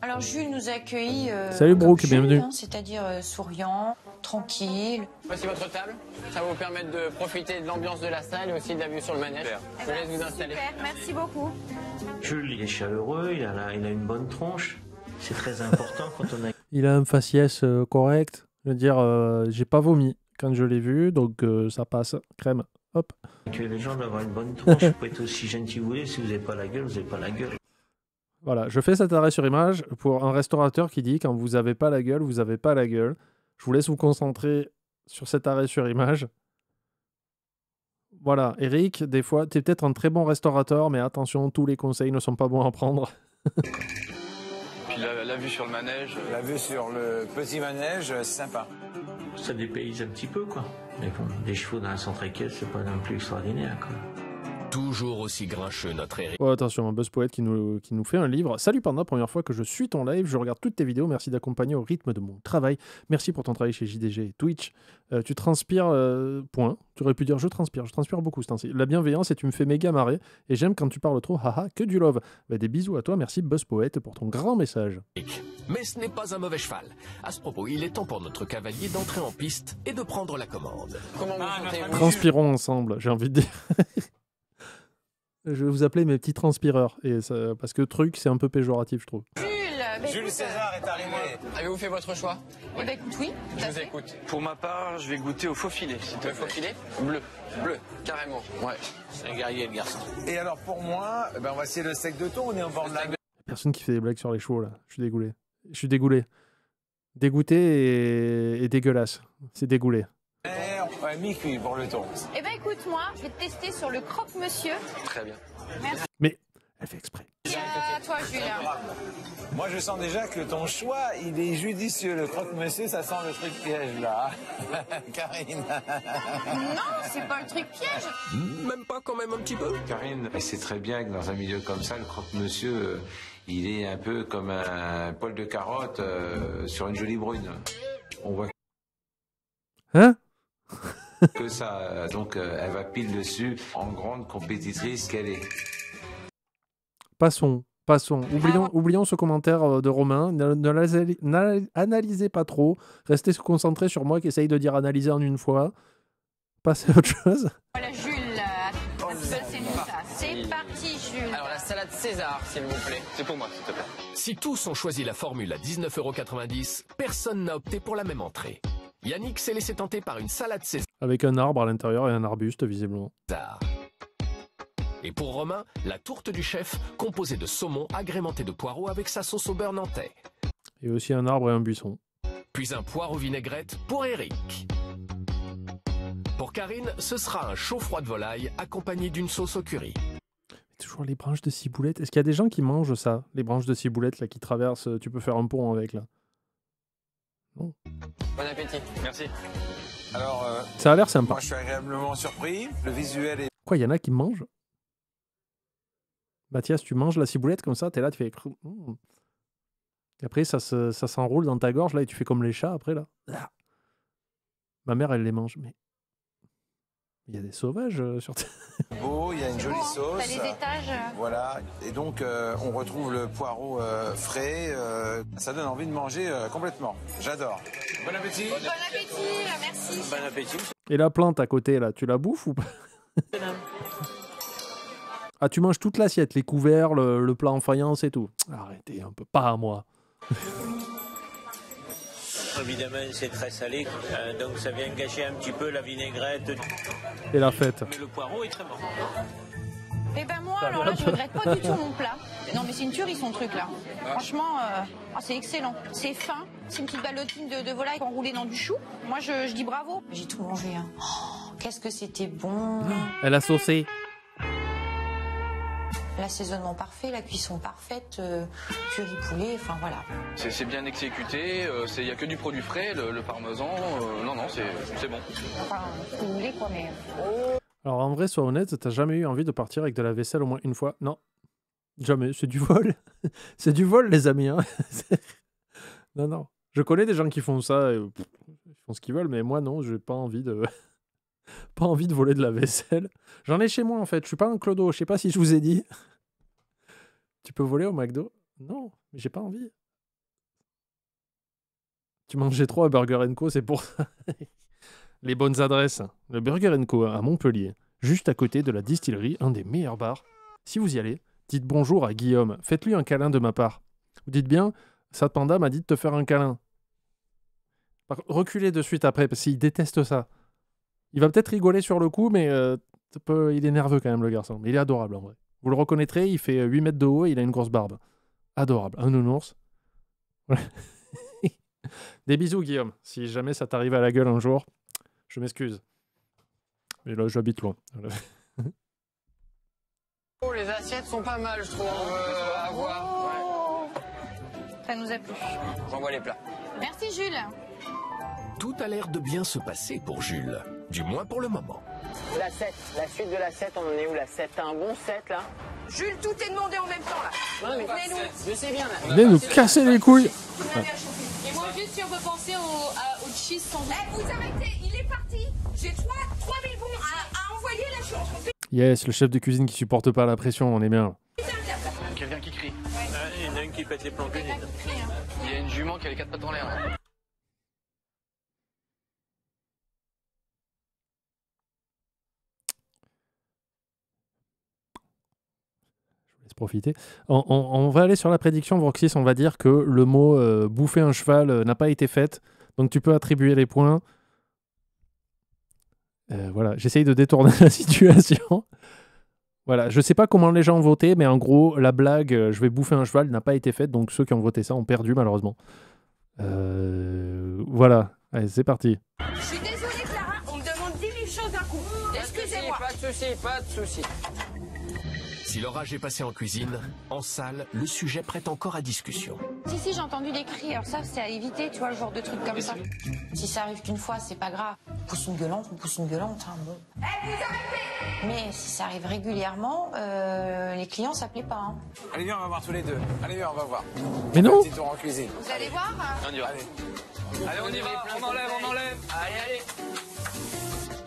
Alors Jules nous a accueillis. euh, Salut, comme Brooke, Jules, bienvenue. hein, C'est-à-dire euh, souriant, tranquille. Voici votre table. Ça va vous permettre de profiter de l'ambiance de la salle et aussi de la vue sur le manège. Je vous laisse vous installer. Super, merci beaucoup. Jules, il est chaleureux, il a, la- il a une bonne tronche. C'est très important quand on a Il a un faciès euh, correct. Je veux dire, euh, j'ai pas vomi quand je l'ai vu, donc euh, ça passe. Crème. Hop. que les gens d'avoir une bonne tronche. Vous pouvez être aussi gentil que vous voulez. Si vous n'avez pas la gueule, vous n'avez pas la gueule. Voilà, je fais cet arrêt sur image pour un restaurateur qui dit quand vous avez pas la gueule, vous avez pas la gueule. Je vous laisse vous concentrer sur cet arrêt sur image. Voilà, Eric, des fois, tu es peut-être un très bon restaurateur, mais attention, tous les conseils ne sont pas bons à prendre. Puis la, la vue sur le manège. euh, La vue sur le petit manège, c'est sympa. Ça dépayse un petit peu, quoi. Mais bon, des chevaux dans la centre équestre, c'est pas non plus extraordinaire, quoi. Toujours aussi grincheux, notre Eric. Oh, attention, un buzz poète qui nous, qui nous fait un livre. Salut Panda, première fois que je suis ton live, je regarde toutes tes vidéos, merci d'accompagner au rythme de mon travail. Merci pour ton travail chez JDG et Twitch. Euh, tu transpires, euh, point. Tu aurais pu dire je transpire, je transpire beaucoup ce temps-ci. La bienveillance et tu me fais méga marrer. Et j'aime quand tu parles trop, haha, que du love. Bah, des bisous à toi, merci Buzz Poète pour ton grand message. Mais ce n'est pas un mauvais cheval. À ce propos, il est temps pour notre cavalier d'entrer en piste et de prendre la commande. Comment vous sentez-vous Transpirons ensemble, j'ai envie de dire. je vais vous appeler mes petits transpireurs. Et ça- parce que truc, c'est un peu péjoratif, je trouve. Jules, bah, Jules écoute, César est arrivé. Avez-vous fait votre choix eh ben, écoute, oui. Je vous fait. écoute. Pour ma part, je vais goûter au faux filet. s'il te Le plaît. faux filet Bleu. Bleu, carrément. Ouais. C'est un guerrier, le garçon. Et alors pour moi, ben, on va essayer le steak de thon, on est en bord de la mer. Personne qui fait des blagues sur les chevaux, là. Je suis dégoulé. Je suis dégoulé. Dégoûté et, et dégueulasse. C'est dégoulé. Ouais, mi-cuit pour le thon. Eh ben écoute, moi, je vais te tester sur le croque-monsieur. Très bien. Merci Mais elle fait exprès. à toi, Julien. Moi, je sens déjà que ton choix, il est judicieux. Le croque-monsieur, ça sent le truc piège, là. Karine. Non, c'est pas le truc piège. Même pas quand même un petit peu Karine, elle sait très bien que dans un milieu comme ça, le croque-monsieur, euh, il est un peu comme un poil de carotte euh, sur une jolie brune. On voit Hein? que ça. euh, Donc, euh, elle va pile dessus en grande compétitrice qu'elle est. Passons. Passons. Oublions, oublions ce commentaire euh, de Romain. Ne, ne l'as- n'al- analysez pas trop. Restez concentrés sur moi qui essaye de dire analyser en une fois. Passez à autre chose. Voilà, Jules, ça. C'est parti, Jules. Alors la salade César, s'il vous plaît. C'est pour moi, s'il te plaît. Si tous ont choisi la formule à 19,90€, personne n'a opté pour la même entrée. Yannick s'est laissé tenter par une salade César. Avec un arbre à l'intérieur et un arbuste, visiblement. Et pour Romain, la tourte du chef, composée de saumon agrémenté de poireaux avec sa sauce au beurre nantais. Et aussi un arbre et un buisson. Puis un poireau vinaigrette pour Eric. Pour Karine, ce sera un chaud froid de volaille accompagné d'une sauce au curry. Toujours les branches de ciboulette. Est-ce qu'il y a des gens qui mangent ça Les branches de ciboulette là qui traversent, tu peux faire un pont avec là? Bon appétit. Merci. Alors, euh, Ça a l'air sympa. moi, je suis agréablement surpris. Le visuel est Quoi, il y en a qui mangent? Mathias, tu manges la ciboulette comme ça, t'es là, tu fais. Mm. Et après, ça, se- ça s'enroule dans ta gorge là et tu fais comme les chats après là. Ah. Ma mère, elle les mange, mais. Il y a des sauvages euh, sur. beau, il y a une jolie T'as sauce. les étages. Voilà, et donc euh, on retrouve le poireau euh, frais. euh, ça donne envie de manger euh, complètement. J'adore. Bon appétit. Bon appétit, merci. Bon appétit. Et la plante à côté là, tu la bouffes ou pas? Ah, tu manges toute l'assiette, les couverts, le, le plat en faïence et tout. Arrêtez un peu, pas à moi. Évidemment, c'est très salé, euh, donc ça vient gâcher un petit peu la vinaigrette. Et la fête. Mais le poireau est très bon. Eh ben moi, alors là, je regrette pas du tout mon plat. Non, mais c'est une tuerie son truc là. Franchement, euh, ah, c'est excellent. C'est fin, c'est une petite ballotine de, de volaille enroulée dans du chou. Moi, je, je dis bravo. J'ai tout mangé. Hein. Oh, Qu'est-ce que c'était bon. Elle a saucé. L'assaisonnement parfait, la cuisson parfaite, euh, curry poulet, enfin voilà. C'est bien exécuté, il n'y a que du produit frais, le, le parmesan. euh, non, non, c'est bon. Enfin, voulez quoi, mais. Alors en vrai, sois honnête, t'as jamais eu envie de partir avec de la vaisselle au moins une fois? Non. Jamais. C'est du vol. c'est du vol, les amis. hein. Non, non. Je connais des gens qui font ça. et, pff, ils font ce qu'ils veulent, mais moi, non, j'ai pas envie de. pas envie de voler de la vaisselle. J'en ai chez moi, en fait. Je suis pas un clodo. Je sais pas si je vous ai dit. Tu peux voler au McDo? Non, mais j'ai pas envie. Tu mangeais trop à Burger Co, c'est pour. Les bonnes adresses. Le Burger Co à Montpellier, juste à côté de la distillerie, un des meilleurs bars. Si vous y allez, dites bonjour à Guillaume. Faites-lui un câlin de ma part. Vous dites bien, Sat Panda m'a dit de te faire un câlin. Reculez de suite après, parce qu'il déteste ça. Il va peut-être rigoler sur le coup, mais euh, il est nerveux quand même, le garçon. Mais il est adorable, en vrai. Vous le reconnaîtrez, il fait euh, 8 mètres de haut et il a une grosse barbe. Adorable. Un nounours. Voilà. Des bisous, Guillaume. Si jamais ça t'arrive à la gueule un jour, je m'excuse. Mais là, j'habite loin. Voilà. Oh, les assiettes sont pas mal, je trouve, euh, à voir. Ça nous a plu. J'envoie les plats. Merci Jules. Tout a l'air de bien se passer pour Jules. Du moins pour le moment. La 7, la suite de la 7, on en est où la 7 T'as un bon 7 là Jules, tout est demandé en même temps là. Non mais je sais bien là. Venez nous casser les couilles. Et moi juste si on peut penser au, à- au cheese sans Eh, vous arrêtez, il est parti. J'ai 3, 3000 bons à, à envoyer la chose. Yes, le chef de cuisine qui supporte pas la pression, on est bien. Quelqu'un qui crie. Il y en a une qui pète les plombs. Il y a une jument qui a les quatre pattes en l'air. Laisse profiter. On, on- on va aller sur la prédiction, Vroxis. On va dire que le mot euh, bouffer un cheval euh, n'a pas été fait. Donc tu peux attribuer les points. Euh, voilà, j'essaye de détourner la situation. Voilà, je sais pas comment les gens ont voté, mais en gros, la blague euh, je vais bouffer un cheval n'a pas été faite. Donc ceux qui ont voté ça ont perdu, malheureusement. Euh, voilà, allez, c'est parti. Je suis désolée Clara, on me demande 10 000 choses d'un coup. Excusez-moi. Pas de soucis, pas de soucis. Si l'orage est passé en cuisine, en salle, le sujet prête encore à discussion. Si, si, j'ai entendu des cris. Alors ça, c'est à éviter, tu vois, le genre de truc comme ça. Si ça arrive qu'une fois, c'est pas grave. On pousse une gueulante, on pousse une gueulante, hein, bon. Mais si ça arrive régulièrement, euh, les clients s'appelaient pas. Hein. Allez, viens, on va voir tous les deux. Allez, viens, on va voir. Mais non Un petit tour en cuisine. Vous allez voir? Hein. On y va. Allez, on y va, on enlève, on enlève. Allez, allez.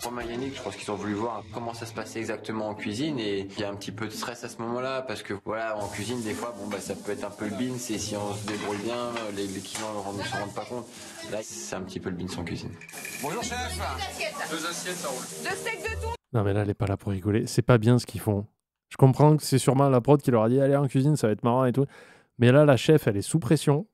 Romain Yannick, je pense qu'ils ont voulu voir comment ça se passait exactement en cuisine et il y a un petit peu de stress à ce moment-là parce que voilà, en cuisine, des fois, bon, bah, ça peut être un peu le beans et si on se débrouille bien, les, les clients ne se rendent pas compte. Là, c'est un petit peu le beans en cuisine. Bonjour, chef. Deux assiettes, ça roule. Deux steaks de thon. Non, mais là, elle est pas là pour rigoler. C'est pas bien ce qu'ils font. Je comprends que c'est sûrement la prod qui leur a dit allez en cuisine, ça va être marrant et tout. Mais là, la chef, elle est sous pression.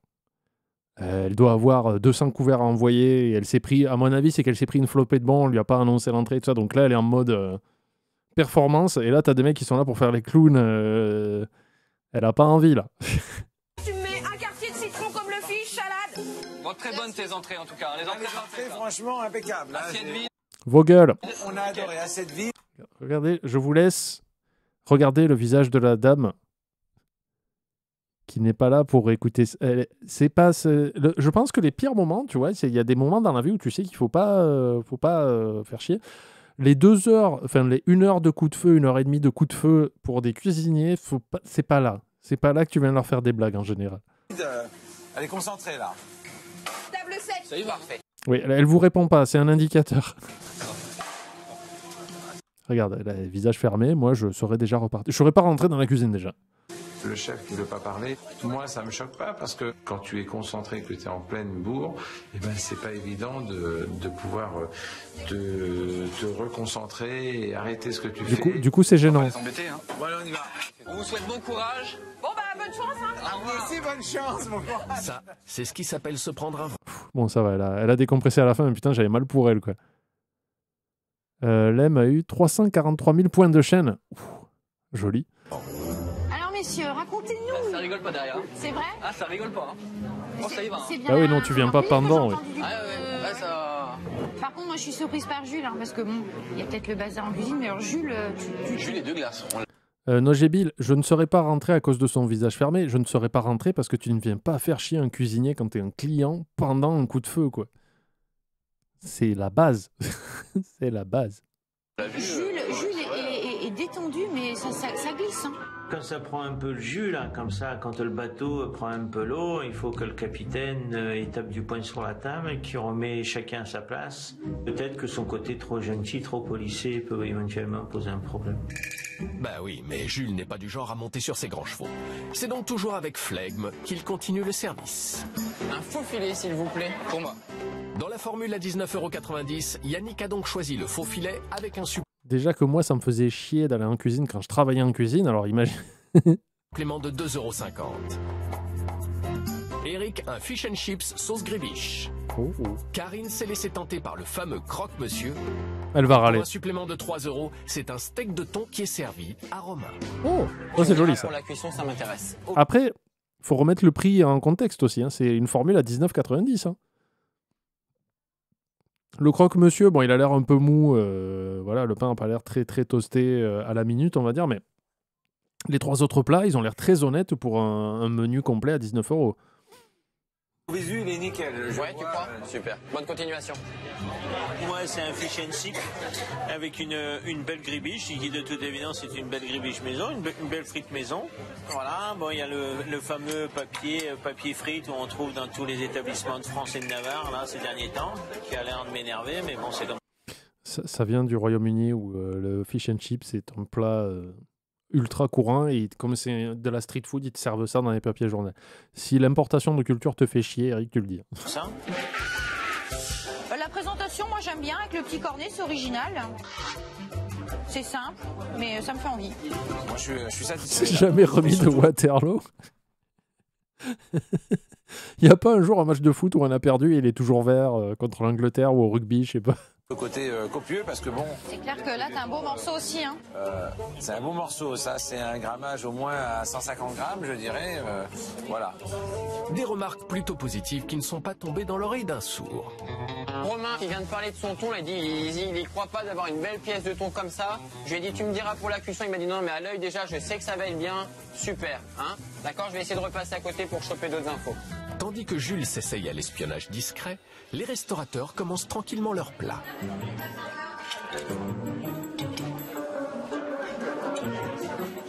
Euh, elle doit avoir euh, 200 couverts à envoyer. Et elle s'est pris, à mon avis, c'est qu'elle s'est pris une flopée de bons. On lui a pas annoncé l'entrée et tout ça. Donc là, elle est en mode euh, performance. Et là, t'as des mecs qui sont là pour faire les clowns. euh, Elle a pas envie, là. Tu me mets un quartier de citron comme le fiche, salade. Bon, très bonnes tes entrées en tout cas. Les Les entrées entrées, parfaites. franchement, impeccable. hein. Vos gueules. On a adoré. Assez de vie. Regardez, je vous laisse regarder le visage de la dame qui n'est pas là pour écouter. C'est pas. le- je pense que les pires moments, tu vois, c'est- il y a des moments dans la vie où tu sais qu'il faut pas, euh, faut pas euh, faire chier. Les deux heures, enfin les une heure de coup de feu, une heure et demie de coup de feu pour des cuisiniers, faut pas, c'est pas là. C'est pas là que tu viens leur faire des blagues en général. Euh, Elle est concentrée, là. Table 7. Ça y va. Parfait. Oui, elle, elle vous répond pas, c'est un indicateur. Regarde, elle a le visage fermé, moi je serais déjà reparti. Je serais pas rentré dans la cuisine déjà. Le chef qui ne veut pas parler, moi ça me choque pas parce que quand tu es concentré, que tu es en pleine bourre, eh ben c'est pas évident de, de pouvoir euh, te, te reconcentrer et arrêter ce que tu Du fais. coup, du coup c'est gênant. Vous embêter, hein. Voilà, on y va. On vous souhaite bon courage. Bon bah bonne chance hein. À vous aussi, bonne chance, mon courage. Ça, c'est ce qui s'appelle se prendre un. Bon, ça va, elle a, elle a décompressé à la fin, mais putain, j'avais mal pour elle, quoi. Euh, Lem a eu 343 000 points de chaîne. Ouh, joli. Messieurs, racontez-nous. Ça rigole pas derrière. hein. C'est vrai Ah, ça rigole pas. hein. Bon, ça y va. hein. Ah oui, non, tu viens pas pendant, oui. Ah ouais, ouais, ça. Par contre, moi je suis surprise par Jules, hein, parce que bon, il y a peut-être le bazar en cuisine, mais alors Jules, euh, tu, tu- Jules les deux glaces. On Euh, Nogébil, je ne serais pas rentré à cause de son visage fermé. Je ne serais pas rentré parce que tu ne viens pas faire chier un cuisinier quand tu es un client pendant un coup de feu, quoi. C'est la base. c'est la base. euh, Jules est, détendu, mais ça, ça, ça glisse. Hein. Quand ça prend un peu le jus, là, comme ça, quand le bateau prend un peu l'eau, il faut que le capitaine euh, tape du poing sur la table et qu'il remet chacun à sa place. Peut-être que son côté trop gentil, trop policé peut éventuellement poser un problème. Bah oui, mais Jules n'est pas du genre à monter sur ses grands chevaux. C'est donc toujours avec flegme qu'il continue le service. Un faux filet, s'il vous plaît. Pour moi. Dans la formule à 19,90€, Yannick a donc choisi le faux filet avec un Déjà que moi, ça me faisait chier d'aller en cuisine quand je travaillais en cuisine, alors imagine. supplément de 2,50€. Eric, un fish and chips sauce grébiche. Oh, oh. Karine s'est laissée tenter par le fameux croque-monsieur. Elle va Pour râler. un supplément de 3 euros, c'est un steak de thon qui est servi à Romain. Oh, oh, c'est joli ça. Pour la cuisson, ça m'intéresse. Après, faut remettre le prix en contexte aussi. hein. C'est une formule à 19,90. hein. Le croque-monsieur, bon, il a l'air un peu mou. euh, voilà, le pain n'a pas l'air très très toasté euh, à la minute, on va dire. Mais les trois autres plats, ils ont l'air très honnêtes pour un, un menu complet à 19 euros. Visu, il est nickel. Je Ouais, tu vois, crois euh, Super. Bonne continuation. Moi, c'est un fish and chip avec une, une belle gribiche, qui de toute évidence c'est une belle gribiche maison, une, be- une belle frite maison. Voilà, bon, il y a le, le fameux papier, euh, papier frite qu'on trouve dans tous les établissements de France et de Navarre, là, ces derniers temps, qui a l'air de m'énerver, mais bon, c'est comme Ça, ça vient du Royaume-Uni où euh, le fish and chips c'est un plat euh, ultra courant et comme c'est de la street food, ils te servent ça dans les papiers journaux. Si l'importation de culture te fait chier, Eric, tu le dis. ça. Euh, La présentation, moi j'aime bien avec le petit cornet, c'est original. C'est simple, mais euh, ça me fait envie. Moi, je suis, je suis satisfait. C'est jamais remis de Waterloo. Il n'y a pas un jour un match de foot où on a perdu et il est toujours vert euh, contre l'Angleterre ou au rugby, je sais pas. Le côté euh, copieux, parce que bon, C'est clair que là, t'as un beau morceau aussi. Hein. euh, c'est un beau morceau. Ça, c'est un grammage au moins à 150 grammes, je dirais. euh, voilà. Des remarques plutôt positives qui ne sont pas tombées dans l'oreille d'un sourd. Romain, qui vient de parler de son thon, il a dit il, il croit pas d'avoir une belle pièce de thon comme ça. Je lui ai dit tu me diras pour la cuisson, il m'a dit non mais à l'œil déjà je sais que ça va être bien, super, hein D'accord, je vais essayer de repasser à côté pour choper d'autres infos. Tandis que Jules s'essaye à l'espionnage discret, les restaurateurs commencent tranquillement leur plat.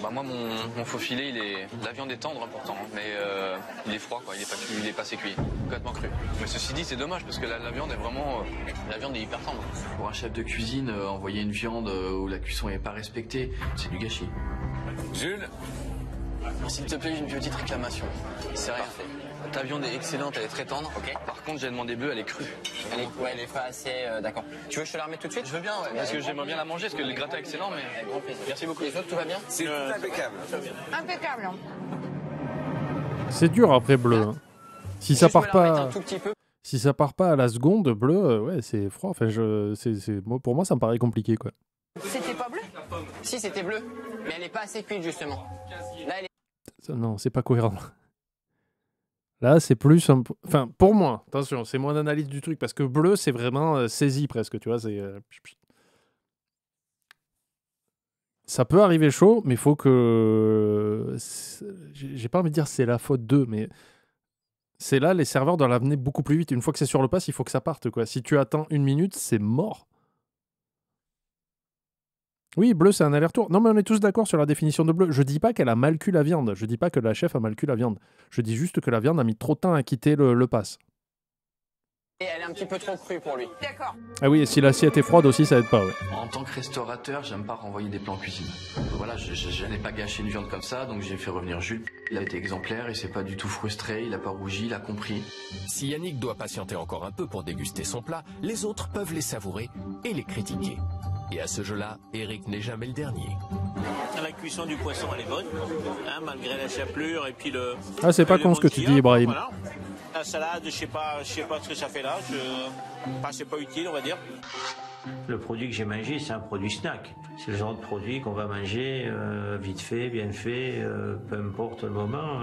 Bah moi mon, mon faux filet il est la viande est tendre pourtant hein, mais euh, il est froid quoi il est pas cuit, il est pas assez cuit complètement cru. Mais ceci dit c'est dommage parce que la, la viande est vraiment euh, la viande est hyper tendre. Pour un chef de cuisine, euh, envoyer une viande euh, où la cuisson n'est pas respectée, c'est du gâchis. Jules? S'il te plaît j'ai une petite réclamation. C'est rien. fait ta viande est excellente elle est très tendre Ok. par contre j'ai demandé bleu elle est crue Elle est, ouais, elle est pas assez euh, d'accord. Tu veux que je te la remette tout de suite? Je veux bien ouais, parce que j'aimerais bien la manger parce que le gratin est excellent mais Avec grand plaisir. merci beaucoup Les autres, tout va bien? C'est tout impeccable. Impeccable. hein. C'est dur après bleu. hein. Si ça part pas, un tout petit peu? si ça part pas à la seconde, bleu, euh, ouais, c'est froid. Enfin, je, c'est, c'est- moi, pour moi, ça me paraît compliqué, quoi. C'était pas bleu? Si c'était bleu, mais elle est pas assez cuite justement. Là elle est non, c'est pas cohérent. Là, c'est plus Enfin, pour moi, attention, c'est mon analyse du truc, parce que bleu, c'est vraiment euh, saisi presque, tu vois. Euh. Ça peut arriver chaud, mais il faut que. J'ai j'ai pas envie de dire c'est la faute d'eux, mais c'est là, les serveurs doivent l'amener beaucoup plus vite. Une fois que c'est sur le pass, il faut que ça parte, quoi. Si tu attends une minute, c'est mort. Oui, bleu, c'est un aller-retour. Non, mais on est tous d'accord sur la définition de bleu. Je dis pas qu'elle a mal cuit la viande. Je dis pas que la chef a mal cuit la viande. Je dis juste que la viande a mis trop de temps à quitter le, le pass. Et elle est un petit peu trop crue pour lui. D'accord. Ah oui, et si l'assiette est froide aussi, ça aide pas, ouais. En tant que restaurateur, j'aime pas renvoyer des plans en cuisine. Voilà, je, je- je n'ai pas gâché une viande comme ça, donc j'ai fait revenir Jules. Il a été exemplaire, il s'est pas du tout frustré, il a pas rougi, il a compris. Si Yannick doit patienter encore un peu pour déguster son plat, les autres peuvent les savourer et les critiquer. Et à ce jeu-là, Eric n'est jamais le dernier. La cuisson du poisson, elle est bonne, hein, malgré la chapelure et puis le. Ah, c'est pas le con ce que tu dis, Ibrahim. voilà. La salade, je sais pas, je sais pas ce que ça fait là. Je... Enfin, c'est pas utile, on va dire. Le produit que j'ai mangé, c'est un produit snack. C'est le genre de produit qu'on va manger euh, vite fait, bien fait, euh, peu importe le moment.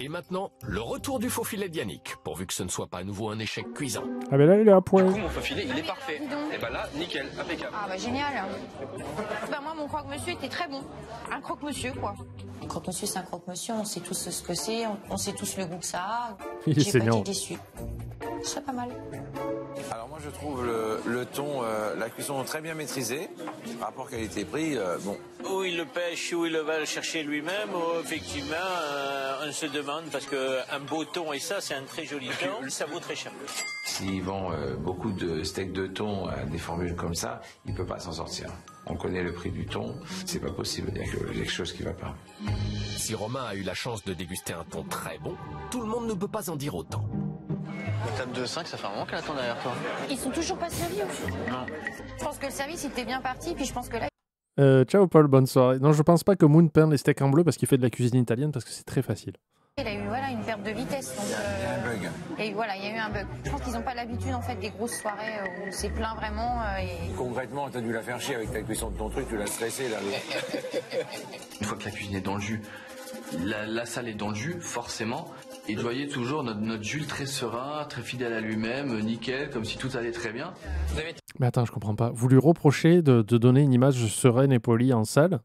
Et maintenant, le retour du faux filet de Yannick, pourvu que ce ne soit pas à nouveau un échec cuisant. Ah, mais là, il est à du point. coup mon faux filet il est parfait et bah là nickel impeccable Ah bah génial. Bah moi, mon croque-monsieur était très bon. Un croque-monsieur, quoi. Un croque-monsieur, c'est un croque-monsieur, on sait tous ce que c'est, on, on sait tous le goût que ça a. Il est pas été déçu. Ce serait pas mal. Alors moi je trouve le, le thon, euh, la cuisson très bien maîtrisée. Rapport qualité-prix, euh, bon. Où il le pêche, où il va le chercher lui-même, effectivement, euh, on se demande, parce qu'un beau thon et ça, c'est un très joli thon, ça vaut très cher. S'il vend euh, beaucoup de steaks de thon à des formules comme ça, il peut pas s'en sortir. On connaît le prix du thon, c'est pas possible, il y a que- quelque chose qui va pas. Si Romain a eu la chance de déguster un thon très bon, tout le monde ne peut pas en dire autant. La table de 5, ça fait un moment qu'elle attend derrière toi. Ils sont toujours pas servis. Non. Je pense que le service il était bien parti, puis je pense que là. Euh, ciao Paul, bonne soirée. Non, je pense pas que Moon peint les steaks en bleu parce qu'il fait de la cuisine italienne parce que c'est très facile. Il a eu voilà, une perte de vitesse. Donc, euh, bug. il y a eu, voilà, il y a eu un bug. Je pense qu'ils n'ont pas l'habitude en fait des grosses soirées euh, où c'est plein vraiment. euh, et... Concrètement, t'as dû la faire chier avec ta cuisson de ton truc, tu l'as stressé là. Une fois que la cuisine est dans le jus, la, la salle est dans le jus, forcément. Et je voyais toujours notre, notre Jules très serein, très fidèle à lui-même, nickel, comme si tout allait très bien. Mais attends, je comprends pas. Vous lui reprochez de, de donner une image sereine et polie en salle?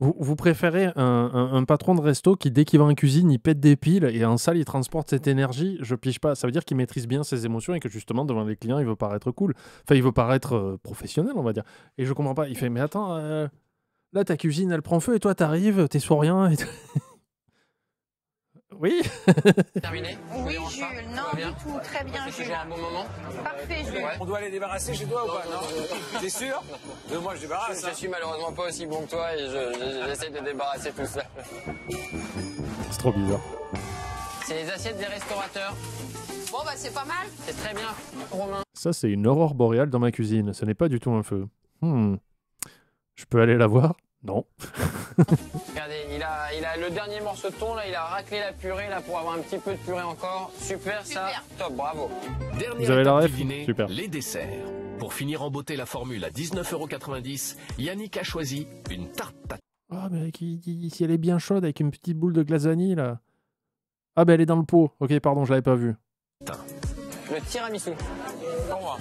Vous, préférez un, patron de resto qui, dès qu'il va en cuisine, il pète des piles et en salle, il transporte cette énergie? Je pige pas. Ça veut dire qu'il maîtrise bien ses émotions et que justement, devant les clients, il veut paraître cool. Enfin, il veut paraître euh, professionnel, on va dire. Et je comprends pas. Il fait Mais attends, euh, là, ta cuisine, elle prend feu et toi, t'arrives, t'es souriant. Et. Oui Terminé Oui, Jules, non, du tout, très bien, Jules. toujours un bon moment Parfait, Jules. On doit les débarrasser chez toi ou pas Non T'es sûr De moi, je débarrasse. Je suis malheureusement pas aussi bon que toi et je- je- j'essaie de débarrasser tout ça. C'est trop bizarre. C'est les assiettes des restaurateurs. Bon, bah, c'est pas mal. C'est très bien, Romain. Ça, c'est une aurore boréale dans ma cuisine. Ce n'est pas du tout un feu. Hmm. Je peux aller la voir Non. Regardez, il a, il a le dernier morceau de thon, là, il a raclé la purée là pour avoir un petit peu de purée encore. Super, ça. Top, bravo. Dernière Vous avez la ref du dîner, Super. les desserts. Pour finir en beauté la formule à 19,90€, Yannick a choisi une tarte tatin. Ah, mais qui, qui- si elle est bien chaude avec une petite boule de glace vanille, là. Ah, ben elle est dans le pot. Ok, pardon, je l'avais pas vu. Le tiramisu. Pour moi.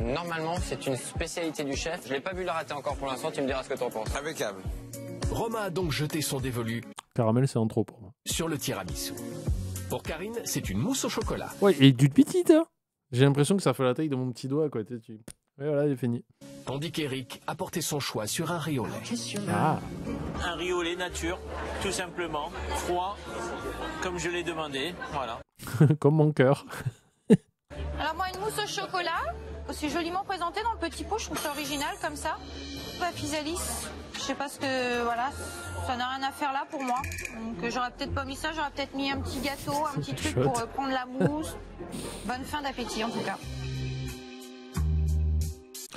Normalement, c'est une spécialité du chef. Je l'ai pas vu la rater encore pour l'instant, tu me diras ce que t'en penses. Impeccable. Romain a donc jeté son dévolu Caramel, c'est en trop pour moi. sur le tiramisu. Pour Karine, c'est une mousse au chocolat. Ouais, et d'une petite, hein J'ai l'impression que ça fait la taille de mon petit doigt, quoi. Tu Ouais, voilà, il est fini. Tandis qu'Eric a porté son choix sur un riolet. Ah Un riolet nature, tout simplement, froid, comme je l'ai demandé. Voilà. Comme mon cœur. Alors, moi, une mousse au chocolat, c'est joliment présenté dans le petit pot, je trouve ça original comme ça. La physalis, je sais pas ce que. Voilà, ça n'a rien à faire là pour moi. Donc, euh, j'aurais peut-être pas mis ça, j'aurais peut-être mis un petit gâteau, un petit truc pour euh, prendre la mousse. Bonne fin d'appétit en tout cas.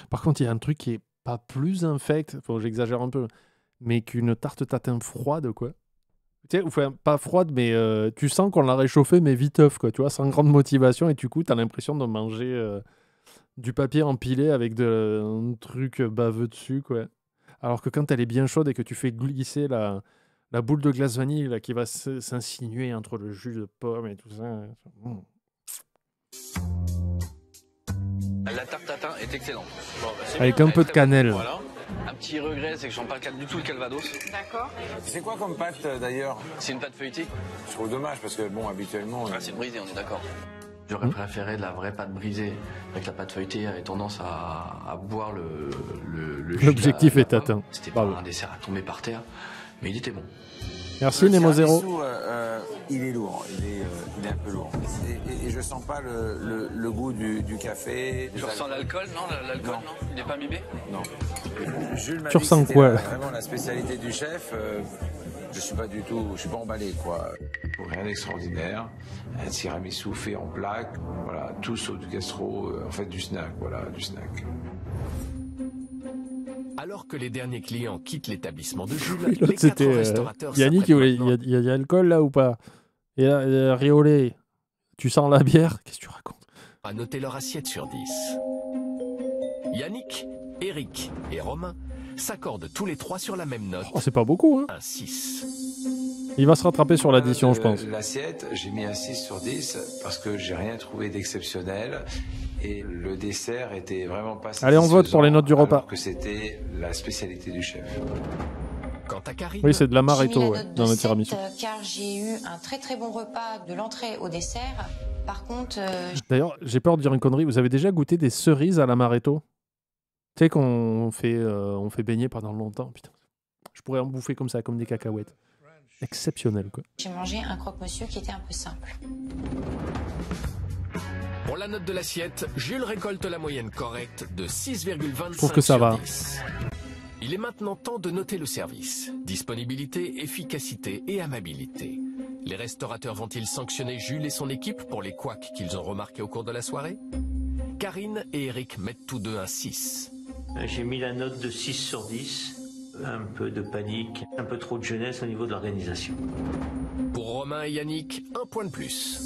Par contre, il y a un truc qui est pas plus infect, bon, j'exagère un peu, mais qu'une tarte tatin froide, quoi. Tu sais, enfin, pas froide, mais euh, tu sens qu'on l'a réchauffée, mais viteuf, quoi, tu vois, sans grande motivation, et du coup, tu as l'impression de manger euh, du papier empilé avec de, un truc baveux dessus, quoi. Alors que quand elle est bien chaude et que tu fais glisser la, la boule de glace vanille là, qui va s'insinuer entre le jus de pomme et tout ça. mm. La tarte tatin est excellente. Bon, bah, Avec bien, un peu de cannelle. Voilà. Un petit regret, c'est que j'en parle pas du tout le calvados. D'accord. C'est quoi comme pâte euh, d'ailleurs C'est une pâte feuilletée Je trouve dommage parce que bon, habituellement. Ah, c'est brisé, on est d'accord. J'aurais préféré de la vraie pâte brisée. Avec la pâte feuilletée avait tendance à, à boire le, L'objectif est atteint. C'était pas Bravo. un dessert à tomber par terre, mais il était bon. Merci, Nemo Zero. tiramisu, euh, euh, il est lourd, il est, euh, il est un peu lourd. Et, et- et je sens pas le, le- le goût du, du café. Je ressens l'alcool, non L'alcool, non, Il n'est pas imbibé Non. Jules m'a Tu ressens quoi, Vraiment la spécialité du chef. euh, je suis pas du tout, je suis pas emballé quoi. Rien d'extraordinaire. Un tiramisu fait en plaque, voilà, tout sauf du gastro, en fait du snack, voilà, du snack. Alors que les derniers clients quittent l'établissement de Jules, Oui, les quatre c'était euh, restaurateurs Yannick, il il y, a- il y a de l'alcool là ou pas? Et là, euh, Riolet, tu sens la bière? Qu'est-ce que tu racontes? À noter leur assiette sur 10. Yannick, Eric et Romain s'accordent tous les trois sur la même note, Oh, C'est pas beaucoup, hein. Un 6. Il va se rattraper sur l'addition, Euh, je pense. L'assiette, j'ai mis un 6 sur 10 parce que j'ai rien trouvé d'exceptionnel et le dessert était vraiment pas Allez, on vote pour les notes du alors repas. que c'était la spécialité du chef. Quant à Karine, Oui, c'est de la ouais, note dans 7, tiramisu. euh, car j'ai eu un très très bon repas de l'entrée au dessert. Par contre, euh, D'ailleurs, j'ai peur de dire une connerie. Vous avez déjà goûté des cerises à l'amaretto Tu sais qu'on fait, euh, on fait baigner pendant longtemps. Putain, je pourrais en bouffer comme ça, comme des cacahuètes. Exceptionnel, quoi. j'ai mangé un croque-monsieur qui était un peu simple. Pour la note de l'assiette, Jules récolte la moyenne correcte de 6,25 Je trouve que ça sur va. 10. Il est maintenant temps de noter le service. Disponibilité, efficacité et amabilité. Les restaurateurs vont-ils sanctionner Jules et son équipe pour les couacs qu'ils ont remarqués au cours de la soirée? Karine et Eric mettent tous deux un 6. Euh, J'ai mis la note de 6 sur 10. Un peu de panique, un peu trop de jeunesse au niveau de l'organisation. Pour Romain et Yannick, un point de plus.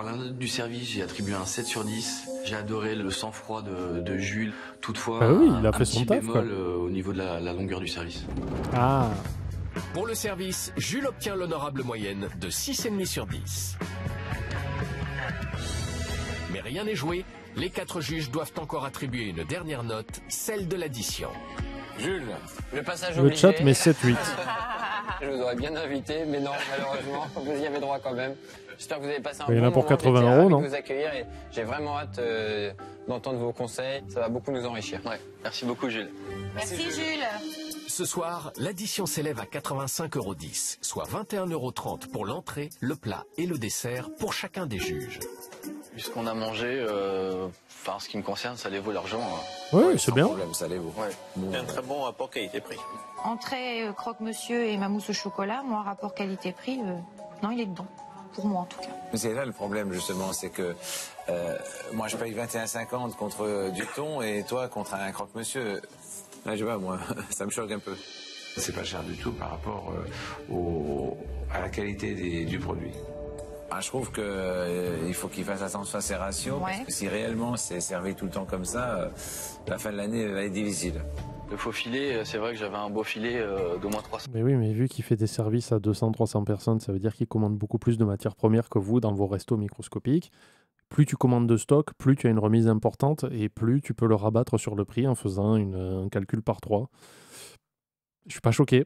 Pour la note du service, j'ai attribué un 7 sur 10. J'ai adoré le sang-froid de, de Jules. Toutefois, Bah oui, il a un fait son petit taf, bémol euh, au niveau de la, la longueur du service. Ah, Pour le service, Jules obtient l'honorable moyenne de 6,5 sur 10. Mais rien n'est joué, les quatre juges doivent encore attribuer une dernière note, celle de l'addition. Jules, Le passage le obligé. chat met 7-8. Je vous aurais bien invité, mais non, malheureusement, vous y avez droit quand même. J'espère que vous avez passé un Il y en bon a pour moment. 80 J'étais euros, non de vous accueillir et j'ai vraiment hâte euh, d'entendre vos conseils. Ça va beaucoup nous enrichir. Ouais, merci beaucoup Jules. Merci Jules. Ce soir, l'addition s'élève à 85,10 euros, soit 21,30 euros pour l'entrée, le plat et le dessert pour chacun des juges. Vu ce qu'on a mangé, euh, enfin, ce qui me concerne, ça les vaut l'argent. hein. Oui, c'est bien. problème, ça vous. C'est un très bon rapport qualité-prix. Entrée euh, croque-monsieur et ma mousse au chocolat, moi, rapport qualité-prix, euh, non, il est dedans. Pour moi, en tout cas. Mais c'est là le problème justement, c'est que euh, moi je paye 21,50 contre du thon et toi contre un croque-monsieur. Là je sais pas moi, ça me choque un peu. C'est pas cher du tout par rapport euh, au- à la qualité des- du produit. Ah, je trouve que euh, il faut qu'il fasse attention à ses ratios Ouais. parce que si réellement c'est servi tout le temps comme ça, euh, la fin de l'année va être difficile. Le faux filet, euh, c'est vrai que j'avais un beau filet euh, d'au moins 300. Mais oui, mais vu qu'il fait des services à 200-300 personnes, ça veut dire qu'il commande beaucoup plus de matières premières que vous dans vos restos microscopiques. Plus tu commandes de stock, plus tu as une remise importante et plus tu peux le rabattre sur le prix en faisant un calcul par 3. Je suis pas choqué.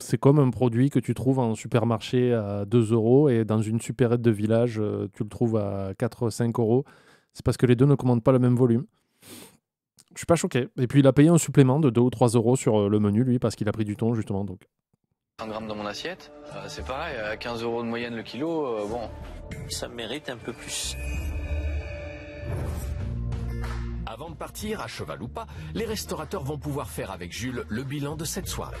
C'est comme un produit que tu trouves en supermarché à 2 euros et dans une supérette de village, euh, tu le trouves à 4-5 euros. C'est parce que les deux ne commandent pas le même volume. Je suis pas choqué. Et puis il a payé un supplément de 2 ou 3 euros sur euh, le menu, lui, parce qu'il a pris du thon, justement. Donc. 100 grammes dans mon assiette, euh, c'est pareil, à 15 euros de moyenne le kilo, euh, bon. Ça mérite un peu plus. Avant de partir, à cheval ou pas, les restaurateurs vont pouvoir faire avec Jules le bilan de cette soirée.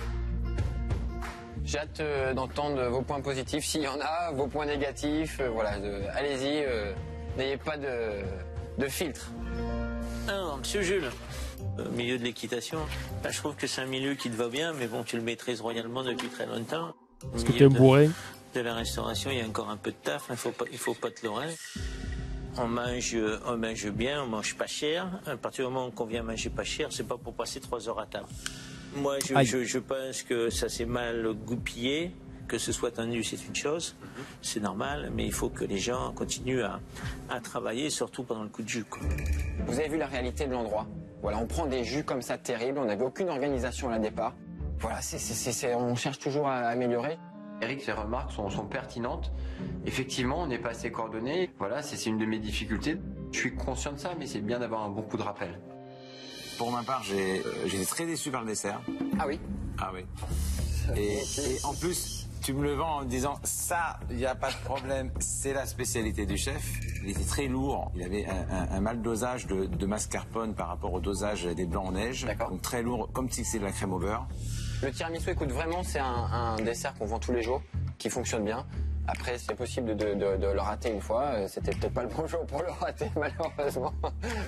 J'ai hâte euh, d'entendre vos points positifs, s'il y en a, vos points négatifs. euh, voilà, allez-y, euh, n'ayez pas de, de filtre. Alors, monsieur Jules, milieu de l'équitation, là, je trouve que c'est un milieu qui te va bien, mais bon, tu le maîtrises royalement depuis très longtemps. Est-ce que t'es de- bourré De la restauration, il y a encore un peu de taf, il faut pas, il faut pas te leurrer. On mange, euh, on mange bien, on mange pas cher. À partir du moment qu'on vient manger pas cher, c'est pas pour passer trois heures à table. Moi, je, Aïe. je, je pense que ça s'est mal goupillé. Que ce soit tendu, c'est une chose, c'est normal, mais il faut que les gens continuent à, à travailler, surtout pendant le coup de jus. quoi. Vous avez vu la réalité de l'endroit. Voilà, on prend des jus comme ça terribles, on n'avait aucune organisation à la départ. Voilà, on cherche toujours à améliorer. Eric, ses remarques sont, sont pertinentes. Effectivement, on n'est pas assez coordonné. Voilà, c'est une de mes difficultés. Je suis conscient de ça, mais c'est bien d'avoir un bon coup de rappel. Pour ma part, j'ai euh, été très déçu par le dessert. Ah oui Ah oui. Et, et en plus, tu me le vends en me disant ça, il n'y a pas de problème, c'est la spécialité du chef. Il était très lourd. Il avait un, un- un mal dosage de, de mascarpone par rapport au dosage des blancs en neige. Donc très lourd, comme si c'était de la crème au beurre. Le tiramisu, écoute, vraiment, c'est un, un dessert qu'on vend tous les jours, qui fonctionne bien. Après, c'est possible de, de- de le rater une fois. Euh, C'était peut-être pas le bon jour pour le rater, malheureusement.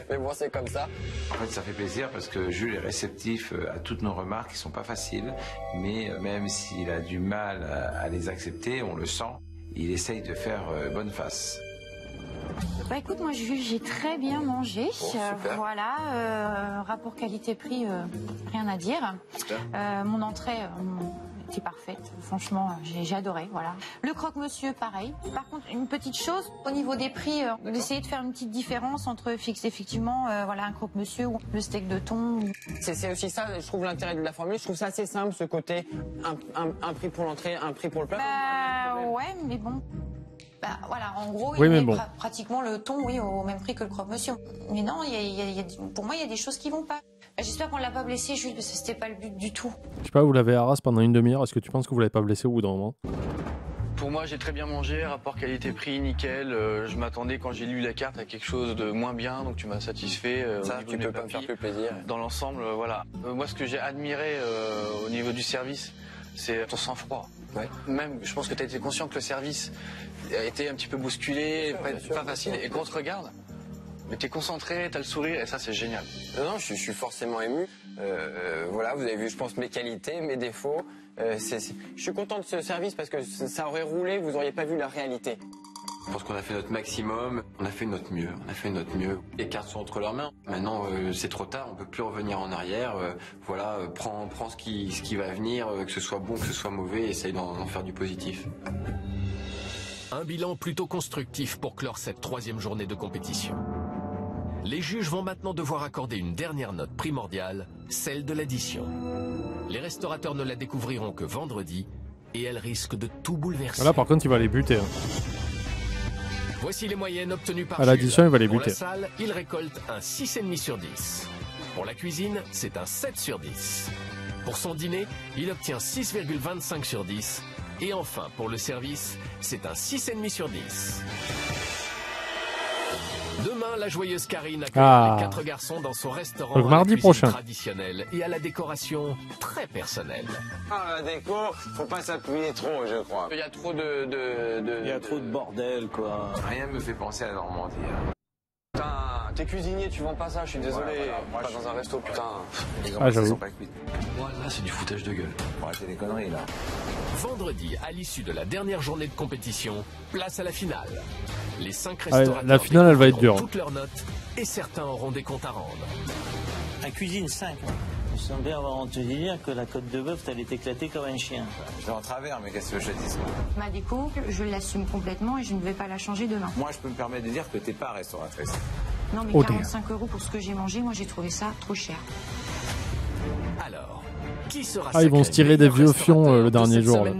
Mais bon, c'est comme ça. En fait, ça fait plaisir parce que Jules est réceptif euh, à toutes nos remarques qui sont pas faciles, mais euh, même s'il a du mal à, les accepter, on le sent, il essaye de faire bonne face. Bah écoute, moi j'ai j'ai très bien mangé. super. Euh, voilà, euh, rapport qualité-prix, euh, rien à dire. Euh, mon entrée euh, était parfaite. Franchement, euh, j'ai adoré. Voilà. Le croque-monsieur, pareil. Par contre, une petite chose au niveau des prix, euh, d'essayer de faire une petite différence entre fixe effectivement, euh, voilà, un croque-monsieur ou le steak de thon. C'est aussi ça, je trouve l'intérêt de la formule. Je trouve ça assez simple, ce côté un, un- un prix pour l'entrée, un prix pour le plat. Bah ouais, mais bon. Bah voilà, en gros, Oui, il mais met bon. pra- pratiquement le thon, oui, au même prix que le croque-monsieur. Mais non, il y a- y a- pour moi, il y a des choses qui vont pas. J'espère qu'on l'a pas blessé, juste parce que c'était pas le but du tout. Je sais pas, vous l'avez harassé pendant une demi-heure. Est-ce que tu penses que vous l'avez pas blessé au bout d'un moment? Pour moi, j'ai très bien mangé, rapport qualité-prix, nickel. Euh, je m'attendais quand j'ai lu la carte à quelque chose de moins bien, donc tu m'as satisfait. euh, Ça, tu peux pas me faire plus plaisir. Dans l'ensemble, euh, voilà. Euh, moi, ce que j'ai admiré euh, au niveau du service, c'est ton sang-froid. Même, je pense que tu as été conscient que le service a été un petit peu bousculé, pas, pas facile. Et qu'on te regarde, mais tu es concentré, tu as le sourire, et ça, c'est génial. Non, non, je, suis- je suis forcément ému. Euh, euh, voilà, vous avez vu, je pense, mes qualités, mes défauts. Euh, Je suis content de ce service parce que ça aurait roulé, vous auriez pas vu la réalité. Je pense qu'on a fait notre maximum, on a fait notre mieux, on a fait notre mieux. Les cartes sont entre leurs mains. Maintenant, euh, c'est trop tard, on peut plus revenir en arrière. Euh, voilà, euh, prends, prends ce qui, ce qui va venir, euh, que ce soit bon, que ce soit mauvais, essaye d'en faire du positif. Un bilan plutôt constructif pour clore cette troisième journée de compétition. Les juges vont maintenant devoir accorder une dernière note primordiale, celle de l'addition. Les restaurateurs ne la découvriront que vendredi et elle risque de tout bouleverser. Là, par contre, il va les buter. hein. Voici les moyennes obtenues par À l'addition, il va les Pour buter. la salle, il récolte un 6,5 sur 10. Pour la cuisine, c'est un 7 sur 10. Pour son dîner, il obtient 6,25 sur 10. Et enfin, pour le service, c'est un 6,5 sur 10. Demain, la joyeuse Karine accueillera Ah. les quatre garçons dans son restaurant Donc mardi prochain. traditionnelle et à la décoration très personnelle. Ah, la déco, faut pas s'appuyer trop, je crois. Il y a trop de. de, de Il y a trop de bordel, quoi. Rien me fait penser à la Normandie. hein. Putain, t'es cuisinier, tu vends pas ça, je suis désolé. Ouais, voilà, moi, pas je dans suis- un resto, putain. Ah, j'avoue. sont pas cuites. Moi, là, c'est du foutage de gueule. Faut arrêter les conneries, là. Vendredi, à l'issue de la dernière journée de compétition, place à la finale. Les cinq Ah, restaurateurs la finale, elle va être dure. toutes leurs notes et certains auront des comptes à rendre. La cuisine 5. Il semblait avoir entendu dire que la côte de bœuf, t'allait t'éclater comme un chien. Je vais en travers, mais qu'est-ce que je te dise Ma déco, je l'assume complètement et je ne vais pas la changer demain. Moi, je peux me permettre de dire que t'es pas restauratrice. Non, mais Oh, 45 euros pour ce que j'ai mangé, moi j'ai trouvé ça trop cher. Alors, qui sera Ah, ils vont se tirer des vieux fions euh, le de dernier jour. là.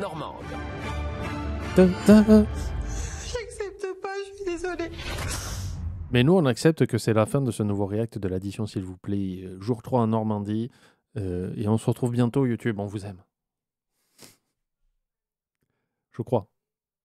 J'accepte pas, je suis désolée. Mais nous, on accepte que c'est la fin de ce nouveau react de l'addition, s'il vous plaît. Euh, Jour 3 en Normandie. Euh, et on se retrouve bientôt, YouTube. On vous aime. Je crois.